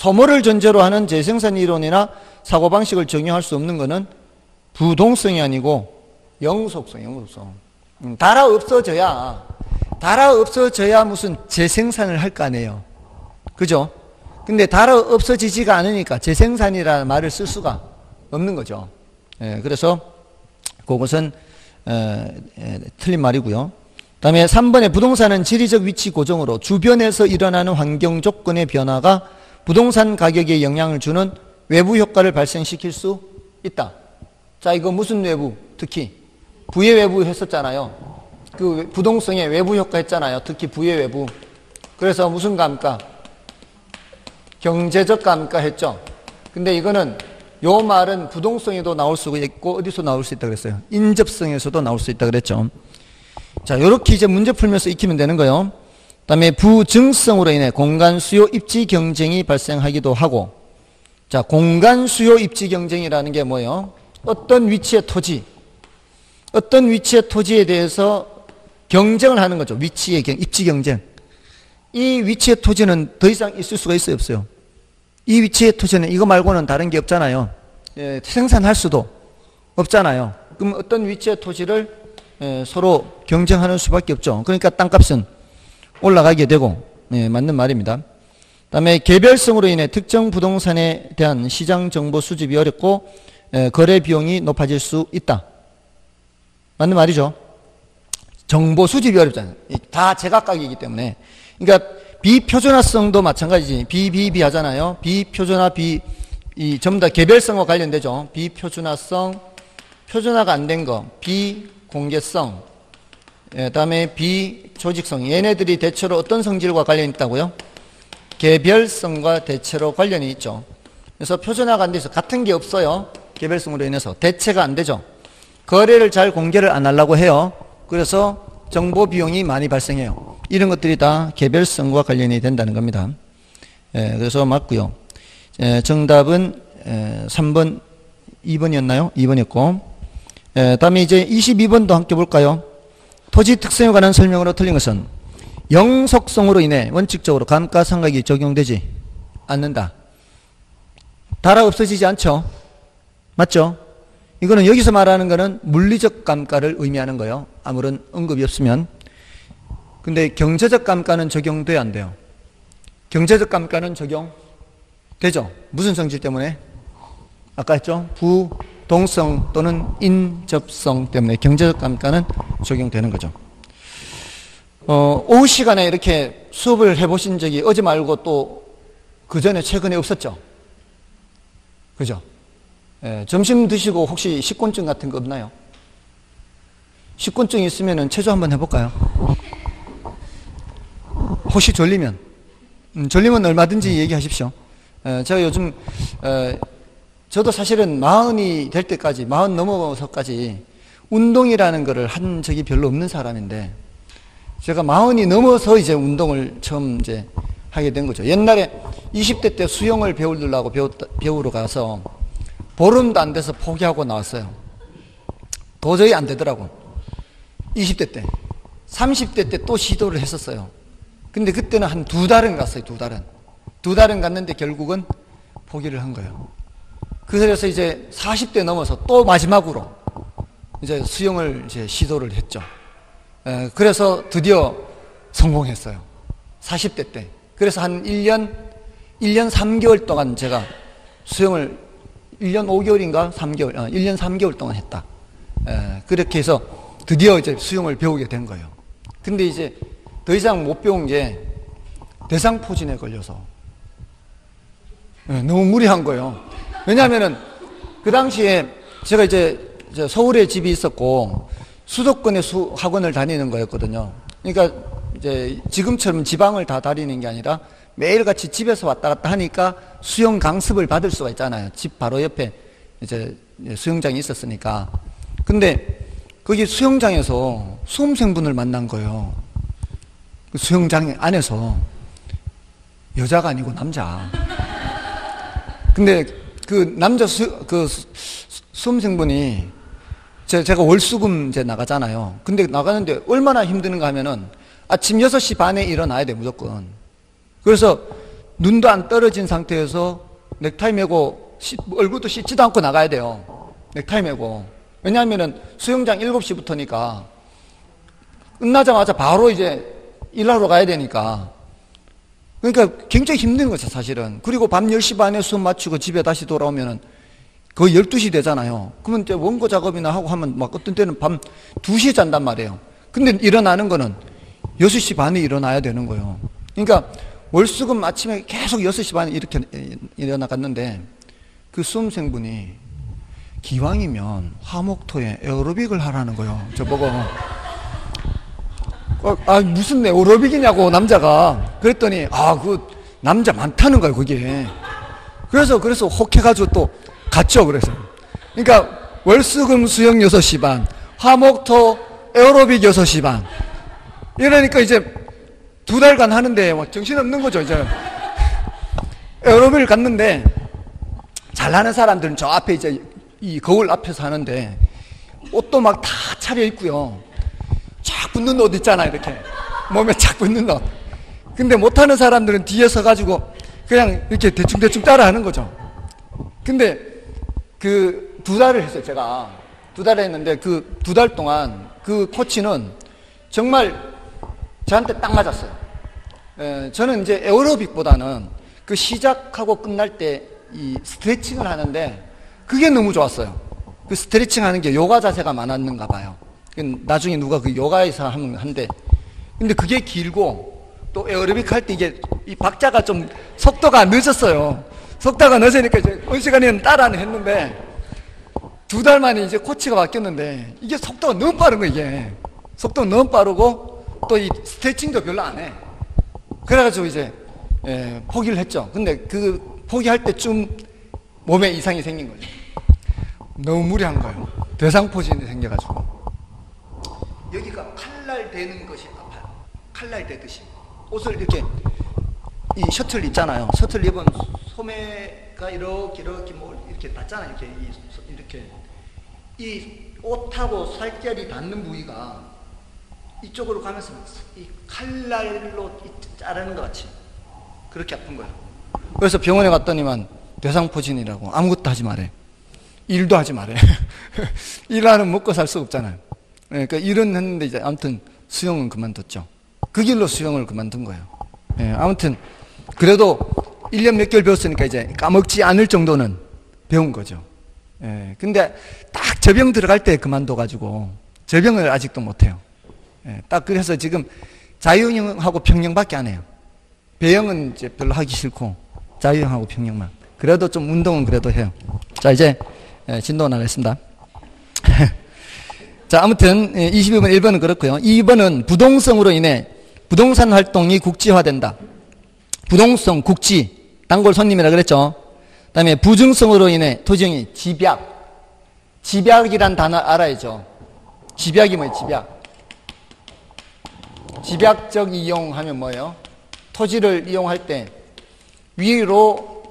소모를 전제로 하는 재생산 이론이나 사고방식을 적용할 수 없는 것은 부동성이 아니고 영속성, 영속성. 음, 달아 없어져야, 달아 없어져야 무슨 재생산을 할 거 아니에요. 그죠? 근데 달아 없어지지가 않으니까 재생산이라는 말을 쓸 수가 없는 거죠. 예, 그래서 그것은 에, 에, 틀린 말이고요. 다음에 3번에 부동산은 지리적 위치 고정으로 주변에서 일어나는 환경 조건의 변화가 부동산 가격에 영향을 주는 외부 효과를 발생시킬 수 있다. 자, 이거 무슨 외부? 특히 부의 외부 했었잖아요. 그 부동성의 외부 효과 했잖아요. 특히 부의 외부. 그래서 무슨 감가? 경제적 감가 했죠. 근데 이거는 요 말은 부동성에도 나올 수 있고 어디서 나올 수 있다 그랬어요. 인접성에서도 나올 수 있다 그랬죠. 자, 요렇게 이제 문제 풀면서 익히면 되는 거예요. 다음에 부증성으로 인해 공간 수요 입지 경쟁이 발생하기도 하고 자, 공간 수요 입지 경쟁이라는 게 뭐예요? 어떤 위치의 토지, 어떤 위치의 토지에 대해서 경쟁을 하는 거죠. 위치의 경, 입지 경쟁. 이 위치의 토지는 더 이상 있을 수가 있어요, 없어요? 이 위치의 토지는 이거 말고는 다른 게 없잖아요. 예, 생산할 수도 없잖아요. 그럼 어떤 위치의 토지를 예, 서로 경쟁하는 수밖에 없죠. 그러니까 땅값은 올라가게 되고 예, 맞는 말입니다. 다음에 개별성으로 인해 특정 부동산에 대한 시장 정보 수집이 어렵고 예, 거래 비용이 높아질 수 있다. 맞는 말이죠. 정보 수집이 어렵잖아요. 다 제각각이기 때문에. 그러니까 비표준화성도 마찬가지지. 비비비 하잖아요. 비표준화 비, 이 전부 다 개별성과 관련되죠. 비표준화성, 표준화가 안 된 거, 비공개성, 예, 다음에 비조직성. 얘네들이 대체로 어떤 성질과 관련이 있다고요? 개별성과 대체로 관련이 있죠. 그래서 표준화가 안 돼서 같은 게 없어요. 개별성으로 인해서. 대체가 안 되죠. 거래를 잘 공개를 안 하려고 해요. 그래서 정보 비용이 많이 발생해요. 이런 것들이 다 개별성과 관련이 된다는 겁니다. 예, 그래서 맞고요. 예, 정답은 예, 3번, 2번이었나요? 2번이었고. 예, 다음에 이제 22번도 함께 볼까요? 토지 특성에 관한 설명으로 틀린 것은 영속성으로 인해 원칙적으로 감가상각이 적용되지 않는다. 달아 없어지지 않죠? 맞죠? 이거는 여기서 말하는 거는 물리적 감가를 의미하는 거예요. 아무런 언급이 없으면. 근데 경제적 감가는 적용돼야 안 돼요. 경제적 감가는 적용되죠. 무슨 성질 때문에? 아까 했죠? 부 동성 또는 인접성 때문에 경제적 감가는 적용되는 거죠. 어, 오후 시간에 이렇게 수업을 해보신 적이 어제 말고 또 그 전에 최근에 없었죠? 그죠? 예, 점심 드시고 혹시 식곤증 같은 거 없나요? 식곤증 있으면 체조 한번 해볼까요? 혹시 졸리면 음, 졸리면 얼마든지 얘기하십시오. 에, 예, 제가 요즘 에, 어, 저도 사실은 마흔이 될 때까지 마흔 넘어서까지 운동이라는 것을 한 적이 별로 없는 사람인데 제가 마흔이 넘어서 이제 운동을 처음 이제 하게 된 거죠. 옛날에 20대 때 수영을 배우려고 배우러 가서 보름도 안 돼서 포기하고 나왔어요. 도저히 안 되더라고. 20대 때. 30대 때 또 시도를 했었어요. 근데 그때는 한 두 달은 갔어요, 두 달은. 두 달은 갔는데 결국은 포기를 한 거예요. 그래서 이제 40대 넘어서 또 마지막으로 이제 수영을 이제 시도를 했죠. 에, 그래서 드디어 성공했어요. 40대 때. 그래서 한 1년, 1년 3개월 동안 제가 수영을 1년 5개월인가 3개월, 어, 1년 3개월 동안 했다. 에, 그렇게 해서 드디어 이제 수영을 배우게 된 거예요. 근데 이제 더 이상 못 배운 게 대상포진에 걸려서 에, 너무 무리한 거예요. 왜냐하면은 그 당시에 제가 이제 서울에 집이 있었고 수도권에 수, 학원을 다니는 거였거든요. 그러니까 이제 지금처럼 지방을 다 다니는 게 아니라 매일같이 집에서 왔다 갔다 하니까 수영 강습을 받을 수가 있잖아요. 집 바로 옆에 이제 수영장이 있었으니까. 근데 거기 수영장에서 수험생분을 만난 거예요. 그 수영장 안에서 여자가 아니고 남자. 근데 그 남자 수, 그 수험생분이 제가 월수금 이제 나가잖아요. 근데 나가는데 얼마나 힘드는가 하면은 아침 6시 반에 일어나야 돼, 무조건. 그래서 눈도 안 떨어진 상태에서 넥타이 메고 씻, 얼굴도 씻지도 않고 나가야 돼요. 넥타이 메고. 왜냐하면 수영장 7시부터니까 끝나자마자 바로 이제 일하러 가야 되니까. 그러니까 굉장히 힘든 거죠, 사실은. 그리고 밤 10시 반에 수업 마치고 집에 다시 돌아오면은 거의 12시 되잖아요. 그러면 이제 원고 작업이나 하고 하면 막 어떤 때는 밤 2시에 잔단 말이에요. 근데 일어나는 거는 6시 반에 일어나야 되는 거예요. 그러니까 월수금 아침에 계속 6시 반에 이렇게 일어나갔는데 그 수험생분이 기왕이면 화목토에 에어로빅을 하라는 거예요. 저보고. 어, 아, 무슨 에어로빅이냐고, 남자가. 그랬더니, 아, 그, 남자 많다는 거예요, 그게. 그래서, 그래서 혹해가지고 또 갔죠, 그래서. 그러니까, 월수금 수영 6시 반, 화목토 에어로빅 6시 반. 이러니까 이제 두 달간 하는데 뭐 정신없는 거죠, 이제. 에어로빅을 갔는데 잘하는 사람들은 저 앞에 이제 이 거울 앞에서 하는데 옷도 막 다 차려입고요. 쫙 붙는 옷 있잖아요, 이렇게. 몸에 착 붙는 옷. 근데 못하는 사람들은 뒤에 서가지고 그냥 이렇게 대충대충 따라 하는 거죠. 근데 그 두 달을 했어요, 제가. 두 달을 했는데 그 두 달 동안 그 코치는 정말 저한테 딱 맞았어요. 에, 저는 이제 에어로빅보다는 그 시작하고 끝날 때 이 스트레칭을 하는데 그게 너무 좋았어요. 그 스트레칭 하는 게 요가 자세가 많았는가 봐요. 나중에 누가 그 요가에서 하면 한데. 근데 그게 길고 또 에어로빅 할 때 이게 이 박자가 좀 속도가 늦었어요. 속도가 늦으니까 이제 어느 시간에는 따라는 했는데 두 달 만에 이제 코치가 바뀌었는데 이게 속도가 너무 빠른 거 이게. 속도가 너무 빠르고 또 이 스트레칭도 별로 안 해. 그래가지고 이제 예, 포기를 했죠. 근데 그 포기할 때쯤 몸에 이상이 생긴 거죠. 너무 무리한 거예요. 대상포진이 생겨가지고. 여기가 칼날 되는 것이 아파요. 칼날 되듯이. 옷을 이렇게, 이 셔틀 입잖아요. 셔틀 입은 소매가 이렇게, 이렇게, 뭐, 이렇게 닿잖아요. 이렇게, 이렇게. 이 옷하고 살결이 닿는 부위가 이쪽으로 가면서 이 칼날로 자르는 것 같이 그렇게 아픈 거예요. 그래서 병원에 갔더니만 대상포진이라고 아무것도 하지 말해. 일도 하지 말해. 일하는 먹고 살 수 없잖아요. 그러니까 일은 했는데 이제 아무튼 수영은 그만뒀죠. 그 길로 수영을 그만둔 거예요. 예, 아무튼 그래도 1년 몇 개월 배웠으니까 이제 까먹지 않을 정도는 배운 거죠. 예, 근데 딱 저병 들어갈 때 그만둬가지고 저병을 아직도 못해요. 예, 딱 그래서 지금 자유형하고 평형밖에 안 해요. 배영은 이제 별로 하기 싫고 자유형하고 평형만. 그래도 좀 운동은 그래도 해요. 자, 이제 예, 진도 나가겠습니다. 자, 아무튼 22번 예, 1번은 그렇고요. 2번은 부동성으로 인해 부동산 활동이 국지화된다. 부동성, 국지, 단골 손님이라 그랬죠. 그 다음에 부증성으로 인해 토지형이 집약. 집약이란 단어 알아야죠. 집약이 뭐예요, 집약? 집약적 이용하면 뭐예요? 토지를 이용할 때 위로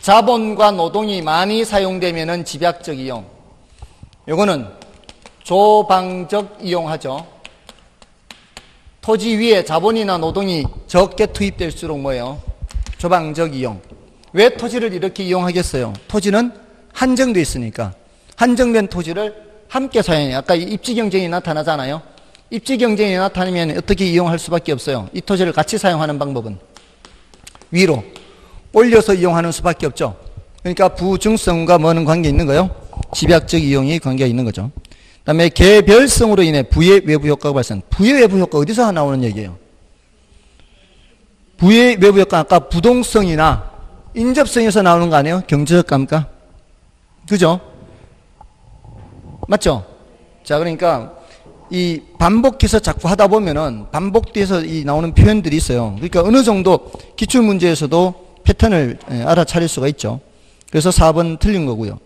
자본과 노동이 많이 사용되면 집약적 이용. 요거는 조방적 이용하죠. 토지 위에 자본이나 노동이 적게 투입될수록 뭐예요? 조방적 이용. 왜 토지를 이렇게 이용하겠어요? 토지는 한정되어 있으니까. 한정된 토지를 함께 사용해요. 아까 입지 경쟁이 나타나잖아요. 입지 경쟁이 나타나면 어떻게 이용할 수밖에 없어요. 이 토지를 같이 사용하는 방법은 위로 올려서 이용하는 수밖에 없죠. 그러니까 부중성과 뭐는 관계 있는 거요? 집약적 이용이 관계가 있는 거죠. 그 다음에 개별성으로 인해 부의 외부 효과가 발생. 부의 외부 효과 어디서 나오는 얘기예요? 부의 외부 효과 아까 부동성이나 인접성에서 나오는 거 아니에요? 경제적 감가? 그죠? 맞죠? 자, 그러니까 이 반복해서 자꾸 하다 보면은 반복돼서 이 나오는 표현들이 있어요. 그러니까 어느 정도 기출 문제에서도 패턴을 예, 알아차릴 수가 있죠. 그래서 4번 틀린 거고요.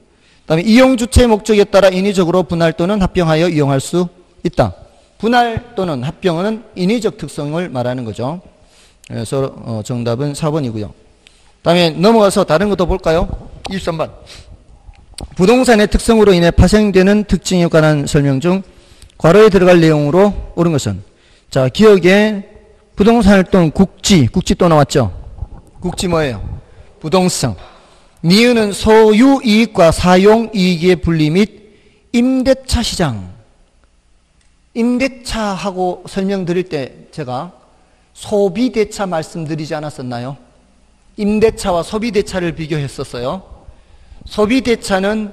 그 다음에 이용 주체 목적에 따라 인위적으로 분할 또는 합병하여 이용할 수 있다. 분할 또는 합병은 인위적 특성을 말하는 거죠. 그래서 어, 정답은 4번이고요. 다음에 넘어가서 다른 것도 볼까요? 23번. 부동산의 특성으로 인해 파생되는 특징에 관한 설명 중 괄호에 들어갈 내용으로 옳은 것은 자 기억에 부동산 활동 국지, 국지 또 나왔죠. 국지 뭐예요? 부동성. 니은은 소유이익과 사용이익의 분리 및 임대차 시장. 임대차하고 설명드릴 때 제가 소비대차 말씀드리지 않았었나요? 임대차와 소비대차를 비교했었어요. 소비대차는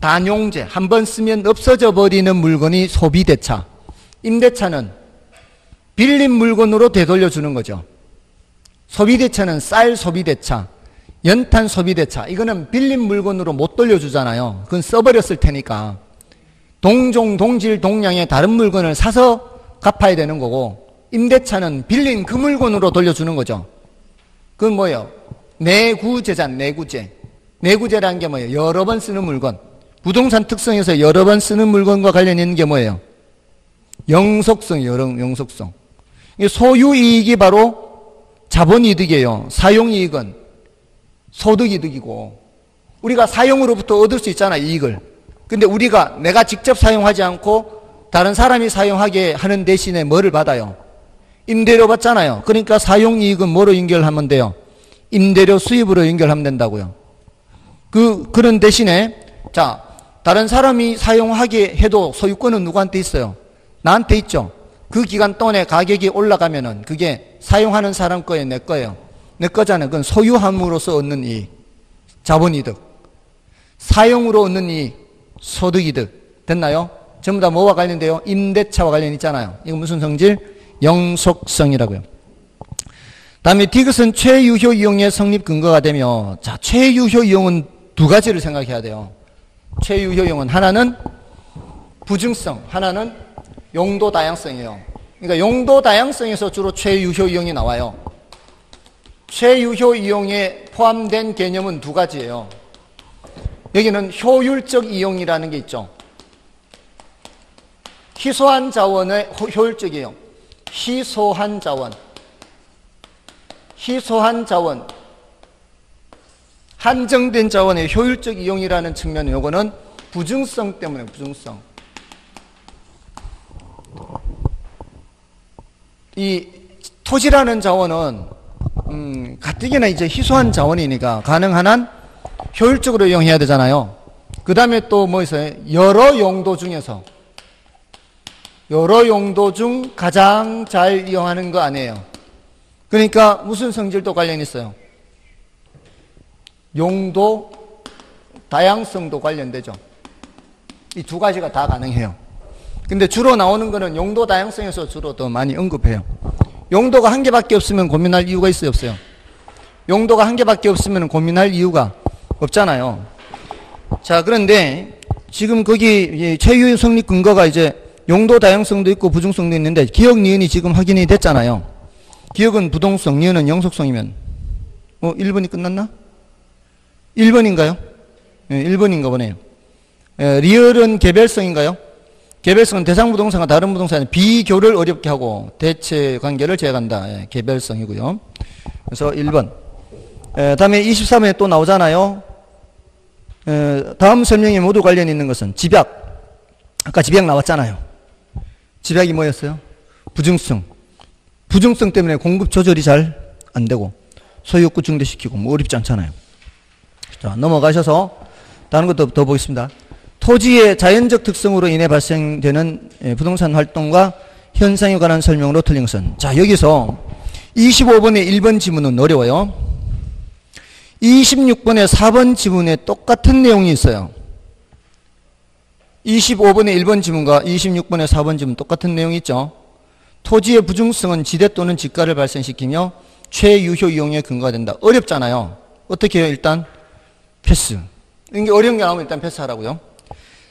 단용제, 한 번 쓰면 없어져 버리는 물건이 소비대차. 임대차는 빌린 물건으로 되돌려주는 거죠. 소비대차는 쌀 소비대차, 연탄 소비대차. 이거는 빌린 물건으로 못 돌려주잖아요. 그건 써버렸을 테니까. 동종, 동질, 동량의 다른 물건을 사서 갚아야 되는 거고, 임대차는 빌린 그 물건으로 돌려주는 거죠. 그건 뭐예요? 내구재산, 내구재. 내구재라는 게 뭐예요? 여러 번 쓰는 물건. 부동산 특성에서 여러 번 쓰는 물건과 관련 있는 게 뭐예요? 영속성, 영속성. 소유이익이 바로 자본이득이에요. 사용이익은 소득이득이고 우리가 사용으로부터 얻을 수 있잖아 이익을. 근데 우리가 내가 직접 사용하지 않고 다른 사람이 사용하게 하는 대신에 뭐를 받아요? 임대료 받잖아요. 그러니까 사용 이익은 뭐로 연결하면 돼요? 임대료 수입으로 연결하면 된다고요. 그, 그런 대신에, 자, 다른 사람이 사용하게 해도 소유권은 누구한테 있어요? 나한테 있죠. 그 기간 동안에 가격이 올라가면은 그게 사용하는 사람 거에 내 거예요. 내 거잖아요. 그건 소유함으로써 얻는 이익. 자본이득. 사용으로 얻는 이익. 소득이득. 됐나요? 전부 다 뭐와 관련돼요? 임대차와 관련 있잖아요. 이거 무슨 성질? 영속성이라고요. 다음에 디귿은 최유효 이용의 성립 근거가 되며 자 최유효 이용은 두 가지를 생각해야 돼요. 최유효 이용은 하나는 부증성, 하나는 용도 다양성이에요. 그러니까 용도 다양성에서 주로 최유효 이용이 나와요. 최유효 이용에 포함된 개념은 두 가지예요. 여기는 효율적 이용이라는 게 있죠. 희소한 자원의 효율적이에요. 희소한 자원. 희소한 자원. 한정된 자원의 효율적 이용이라는 측면은 요거는 부증성 때문에 부증성. 이 토지라는 자원은 음, 가뜩이나 이제 희소한 자원이니까 가능한 한 효율적으로 이용해야 되잖아요. 그 다음에 또 뭐 있어요? 여러 용도 중에서 여러 용도 중 가장 잘 이용하는 거 아니에요. 그러니까 무슨 성질도 관련 있어요? 용도, 다양성도 관련되죠. 이 두 가지가 다 가능해요. 근데 주로 나오는 거는 용도 다양성에서 주로 더 많이 언급해요. 용도가 한 개밖에 없으면 고민할 이유가 있어요, 없어요? 용도가 한 개밖에 없으면 고민할 이유가 없잖아요. 자, 그런데 지금 거기 최유효 성립 근거가 이제 용도 다양성도 있고 부증성도 있는데 기역 니은이 지금 확인이 됐잖아요. 기역은 부동성, 니은은 영속성이면 어 1번이 끝났나? 1번인가요? 네, 1번인가 보네요. 에, 리얼은 개별성인가요? 개별성은 대상 부동산과 다른 부동산의 비교를 어렵게 하고 대체 관계를 제외한다. 예, 개별성이고요. 그래서 1번. 에, 다음에 23번에 또 나오잖아요. 에, 다음 설명에 모두 관련 있는 것은 집약. 아까 집약 나왔잖아요. 집약이 뭐였어요? 부증성. 부증성 때문에 공급 조절이 잘 안 되고 소유욕구 증대시키고 뭐 어렵지 않잖아요. 자, 넘어가셔서 다른 것도 더 보겠습니다. 토지의 자연적 특성으로 인해 발생되는 예, 부동산 활동과 현상에 관한 설명으로 틀린 것은 자, 여기서 25번의 1번 지문은 어려워요. 26번의 4번 지문에 똑같은 내용이 있어요. 25번의 1번 지문과 26번의 4번 지문 똑같은 내용이 있죠. 토지의 부중성은 지대 또는 지가를 발생시키며 최유효 이용에 근거가 된다. 어렵잖아요. 어떻게 해요? 일단 패스. 이게 어려운 게 나오면 일단 패스하라고요.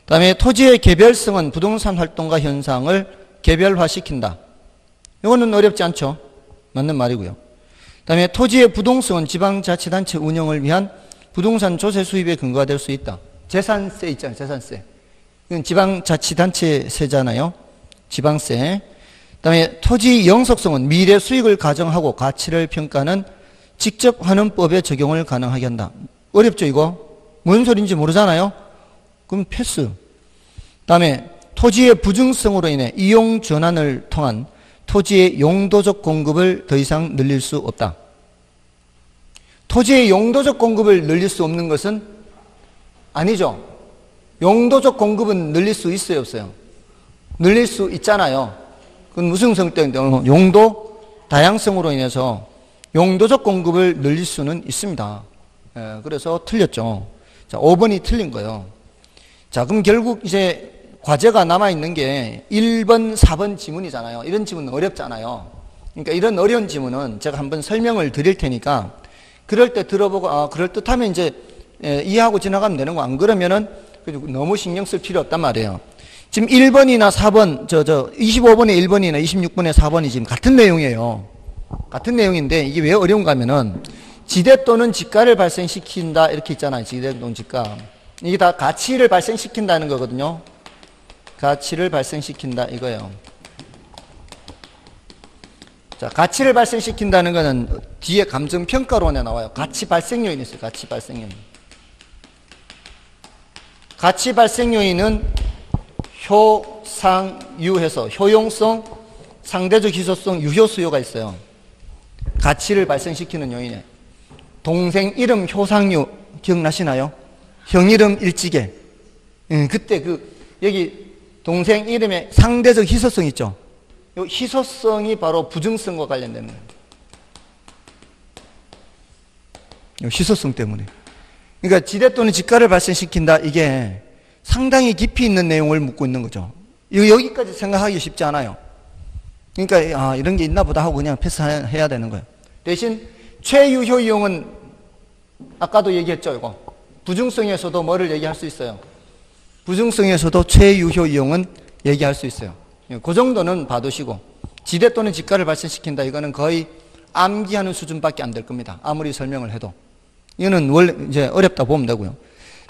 다음에 토지의 개별성은 부동산 활동과 현상을 개별화시킨다. 이거는 어렵지 않죠. 맞는 말이고요. 다음에 토지의 부동성은 지방자치단체 운영을 위한 부동산 조세 수입의 근거가 될 수 있다. 재산세 있잖아요. 재산세. 이건 지방자치단체 세잖아요. 지방세. 그다음에 토지 영속성은 미래 수익을 가정하고 가치를 평가하는 직접 환원법의 적용을 가능하게 한다. 어렵죠, 이거? 뭔 소리인지 모르잖아요? 그럼 패스. 다음에 토지의 부증성으로 인해 이용 전환을 통한 토지의 용도적 공급을 더 이상 늘릴 수 없다. 토지의 용도적 공급을 늘릴 수 없는 것은 아니죠. 용도적 공급은 늘릴 수 있어요, 없어요? 늘릴 수 있잖아요. 그건 무슨 성 때문에? 용도 다양성으로 인해서 용도적 공급을 늘릴 수는 있습니다. 예, 그래서 틀렸죠. 자, 5번이 틀린 거예요. 자, 그럼 결국 이제 과제가 남아있는 게 1번, 4번 지문이잖아요. 이런 지문은 어렵잖아요. 그러니까 이런 어려운 지문은 제가 한번 설명을 드릴 테니까 그럴 때 들어보고, 아, 그럴듯하면 이제 예, 이해하고 지나가면 되는 거. 안 그러면은 너무 신경 쓸 필요 없단 말이에요. 지금 1번이나 4번, 저, 저, 25번에 1번이나 26번에 4번이 지금 같은 내용이에요. 같은 내용인데 이게 왜 어려운가 하면은 지대 또는 지가를 발생시킨다 이렇게 있잖아요. 지대 또는 지가. 이게 다 가치를 발생시킨다는 거거든요. 가치를 발생시킨다 이거예요. 자, 가치를 발생시킨다는 거는 뒤에 감정 평가론에 나와요. 가치 발생 요인이 있어요. 가치 발생 요인. 가치 발생 요인은 효상유해서 효용성, 상대적 희소성, 유효 수요가 있어요. 가치를 발생시키는 요인에 동생 이름 효상유 기억나시나요? 형 이름 일지계. 음, 그때 그 여기 동생 이름에 상대적 희소성 있죠. 이 희소성이 바로 부증성과 관련되는 거예요. 희소성 때문에. 그러니까 지대 또는 지가를 발생시킨다. 이게 상당히 깊이 있는 내용을 묻고 있는 거죠. 여기까지 생각하기 쉽지 않아요. 그러니까 아, 이런 게 있나 보다 하고 그냥 패스해야 되는 거예요. 대신 최유효 이용은 아까도 얘기했죠, 이거. 부중성에서도 뭐를 얘기할 수 있어요? 부중성에서도 최유효 이용은 얘기할 수 있어요. 그 정도는 봐두시고 지대 또는 지가를 발생시킨다. 이거는 거의 암기하는 수준밖에 안 될 겁니다. 아무리 설명을 해도. 이거는 원래 이제 어렵다 보면 되고요.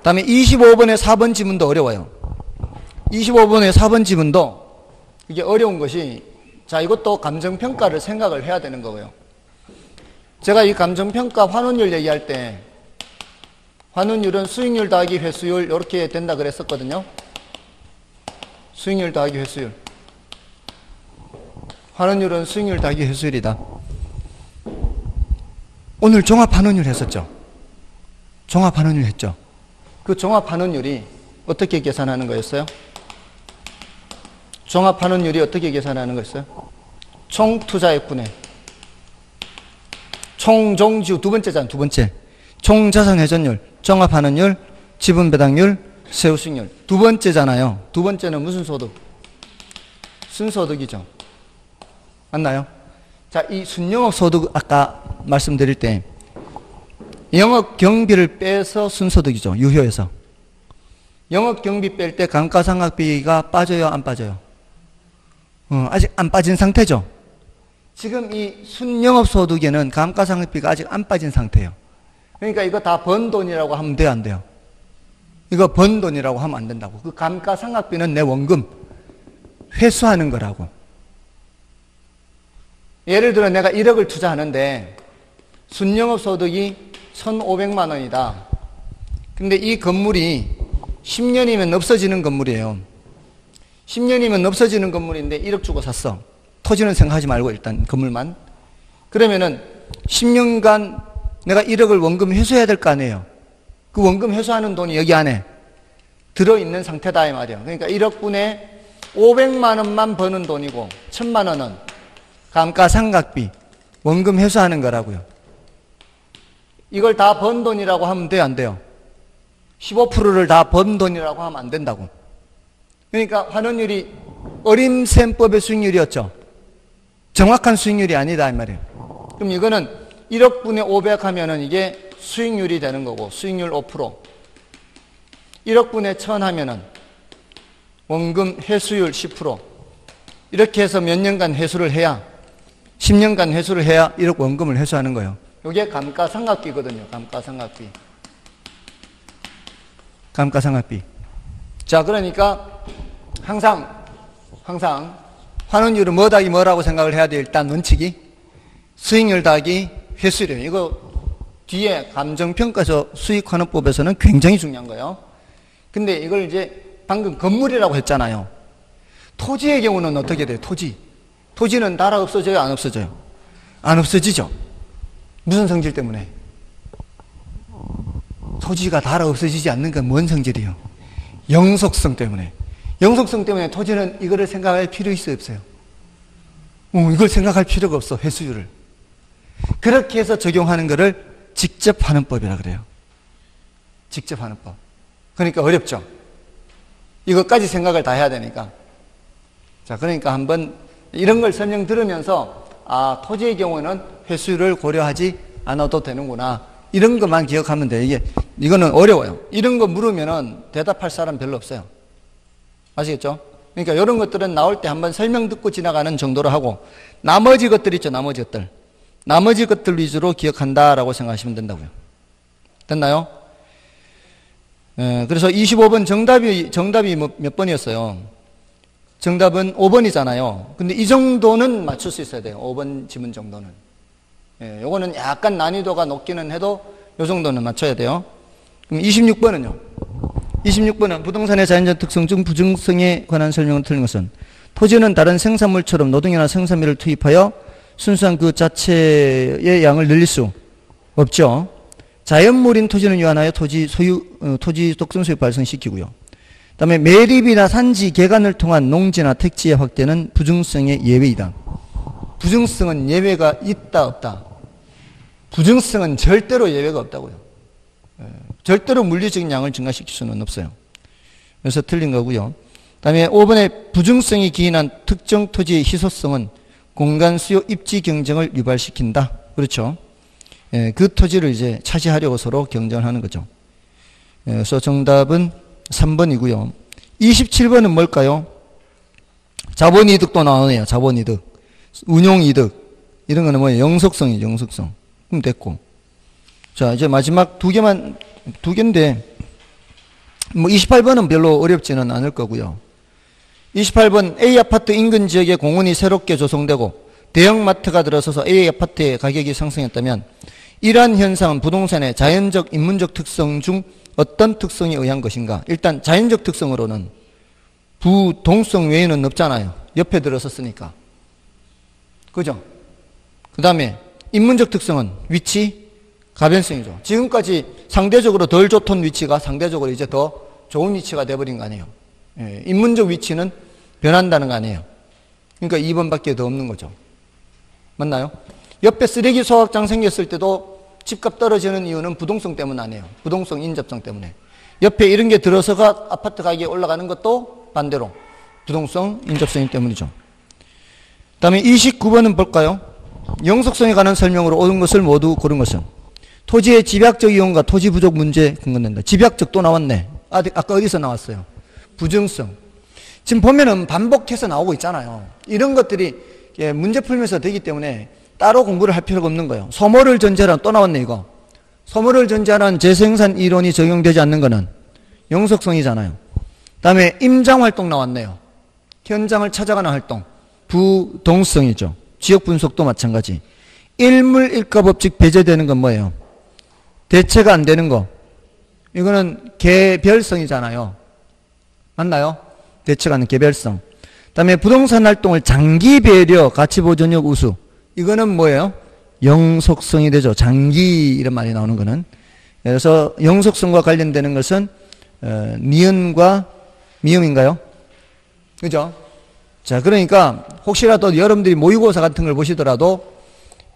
다음에 25번의 4번 지문도 어려워요. 25번의 4번 지문도 이게 어려운 것이 자 이것도 감정평가를 생각을 해야 되는 거고요. 제가 이 감정평가 환원율 얘기할 때 환원율은 수익률 더하기 회수율 이렇게 된다 그랬었거든요. 수익률 더하기 회수율. 환원율은 수익률 더하기 회수율이다. 오늘 종합 환원율 했었죠. 종합 환원율 했죠. 그 종합 환원율이 어떻게 계산하는 거였어요? 종합 환원율이 어떻게 계산하는 거였어요? 총 투자액분의 총 종지후 두 번째잖아, 두 번째. 총 자산 회전율, 종합 환원율, 지분 배당률, 세후 수익률. 두 번째잖아요. 두 번째는 무슨 소득? 순소득이죠. 맞나요? 자, 이 순영업 소득 아까 말씀드릴 때 영업 경비를 빼서 순소득이죠. 유효에서. 영업 경비 뺄 때 감가상각비가 빠져요, 안 빠져요? 어, 아직 안 빠진 상태죠. 지금 이 순영업 소득에는 감가상각비가 아직 안 빠진 상태예요. 그러니까 이거 다 번 돈이라고 하면 돼요, 안 돼요? 이거 번 돈이라고 하면 안 된다고. 그 감가상각비는 내 원금 회수하는 거라고. 예를 들어 내가 1억을 투자하는데 순영업 소득이 1,500만 원이다. 근데 이 건물이 10년이면 없어지는 건물이에요. 10년이면 없어지는 건물인데 1억 주고 샀어. 토지는 생각하지 말고 일단 건물만. 그러면은 10년간 내가 1억을 원금 회수해야 될 거 아니에요. 그 원금 회수하는 돈이 여기 안에 들어있는 상태다 이 말이에요. 그러니까 1억분에 500만 원만 버는 돈이고 1000만 원은 감가상각비 원금 회수하는 거라고요. 이걸 다 번 돈이라고 하면 돼요, 안 돼요? 15%를 다 번 돈이라고 하면 안 된다고. 그러니까 환원율이 어림셈법의 수익률이었죠. 정확한 수익률이 아니다 이 말이에요. 그럼 이거는 1억 분의 500 하면은 이게 수익률이 되는 거고 수익률 5% 1억 분의 1000 하면은 원금 회수율 10% 이렇게 해서 몇 년간 회수를 해야 10년간 회수를 해야 1억 원금을 회수하는 거예요. 이게 감가상각비거든요. 감가상각비. 감가상각비. 자, 그러니까 항상 항상 환원율은 뭐 더하기 뭐라고 생각을 해야 돼 일단 원칙이 수익률 더하기 회수율이에요. 이거 뒤에 감정평가서 수익환원법에서는 굉장히 중요한 거예요. 근데 이걸 이제 방금 건물이라고 했잖아요. 토지의 경우는 어떻게 돼요? 토지. 토지는 달아 없어져요? 안 없어져요? 안 없어지죠. 무슨 성질 때문에? 토지가 달아 없어지지 않는 건 뭔 성질이에요? 영속성 때문에. 영속성 때문에 토지는 이거를 생각할 필요 있어요, 없어요? 어, 이걸 생각할 필요가 없어, 회수율을. 그렇게 해서 적용하는 것을 직접 하는 법이라 그래요. 직접 하는 법. 그러니까 어렵죠. 이것까지 생각을 다 해야 되니까. 자, 그러니까 한번 이런 걸 설명 들으면서 아, 토지의 경우는 회수율을 고려하지 않아도 되는구나. 이런 것만 기억하면 돼. 이게, 이거는 어려워요. 이런 거 물으면은 대답할 사람 별로 없어요. 아시겠죠? 그러니까 이런 것들은 나올 때 한번 설명 듣고 지나가는 정도로 하고, 나머지 것들 있죠, 나머지 것들. 나머지 것들 위주로 기억한다라고 생각하시면 된다고요. 됐나요? 에, 그래서 25번 정답이, 정답이 뭐, 몇 번이었어요? 정답은 5번이잖아요. 근데 이 정도는 맞출 수 있어야 돼요. 5번 지문 정도는. 예, 요거는 약간 난이도가 높기는 해도 요 정도는 맞춰야 돼요. 그럼 26번은요. 26번은 부동산의 자연적 특성 중 부증성에 관한 설명을 틀린 것은 토지는 다른 생산물처럼 노동이나 생산비를 투입하여 순수한 그 자체의 양을 늘릴 수 없죠. 자연물인 토지는 유한하여 토지 소유, 어, 토지 독성 수익 발생시키고요. 다음에 매립이나 산지, 개간을 통한 농지나 택지의 확대는 부증성의 예외이다. 부증성은 예외가 있다, 없다. 부증성은 절대로 예외가 없다고요. 예, 절대로 물리적인 양을 증가시킬 수는 없어요. 그래서 틀린 거고요. 다음에 5번에 부증성이 기인한 특정 토지의 희소성은 공간 수요 입지 경쟁을 유발시킨다. 그렇죠. 예, 그 토지를 이제 차지하려고 서로 경쟁을 하는 거죠. 예, 그래서 정답은 3번이고요. 27번은 뭘까요? 자본이득도 나오네요. 자본이득. 운용이득. 이런 거는 뭐예요? 영속성이죠. 영속성. 그럼 됐고. 자, 이제 마지막 두 개만, 두 개인데, 뭐 28번은 별로 어렵지는 않을 거고요. 28번 A 아파트 인근 지역에 공원이 새롭게 조성되고 대형마트가 들어서서 A 아파트의 가격이 상승했다면 이러한 현상은 부동산의 자연적 인문적 특성 중 어떤 특성에 의한 것인가? 일단 자연적 특성으로는 부동성 외에는 없잖아요. 옆에 들어섰으니까. 그죠? 그 다음에 인문적 특성은 위치, 가변성이죠. 지금까지 상대적으로 덜 좋던 위치가 상대적으로 이제 더 좋은 위치가 돼버린 거 아니에요. 예, 인문적 위치는 변한다는 거 아니에요. 그러니까 2번밖에 더 없는 거죠. 맞나요? 옆에 쓰레기 소각장 생겼을 때도 집값 떨어지는 이유는 부동성 때문 아니에요. 부동성 인접성 때문에. 옆에 이런 게 들어서가 아파트 가격이 올라가는 것도 반대로 부동성 인접성 때문이죠. 다음에 29번은 볼까요? 영속성에 관한 설명으로 옳은 것을 모두 고른 것은 토지의 집약적 이용과 토지 부족 문제 근거된다. 집약적 또 나왔네. 아, 아까 어디서 나왔어요? 부증성. 지금 보면은 반복해서 나오고 있잖아요. 이런 것들이 예, 문제 풀면서 되기 때문에 따로 공부를 할 필요가 없는 거예요. 소모를 전제하는 또 나왔네 이거. 소모를 전제하는 재생산 이론이 적용되지 않는 거는 영속성이잖아요. 다음에 임장 활동 나왔네요. 현장을 찾아가는 활동. 부동성이죠. 지역 분석도 마찬가지. 일물 일가 법칙 배제되는 건 뭐예요? 대체가 안 되는 거. 이거는 개별성이잖아요. 맞나요? 안 개별성. 다음에 부동산 활동을 장기 배려, 가치 보존력 우수. 이거는 뭐예요? 영속성이 되죠. 장기 이런 말이 나오는 거는. 그래서 영속성과 관련되는 것은 어, 니은과 미음인가요? 그죠? 자, 그러니까 혹시라도 여러분들이 모의고사 같은 걸 보시더라도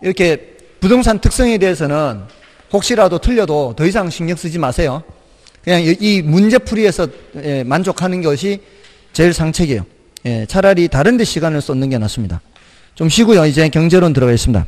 이렇게 부동산 특성에 대해서는 혹시라도 틀려도 더 이상 신경 쓰지 마세요. 그냥 이 문제풀이에서 예, 만족하는 것이 제일 상책이에요. 예, 차라리 다른 데 시간을 쏟는 게 낫습니다. 좀 쉬고요. 이제 경제론 들어가겠습니다.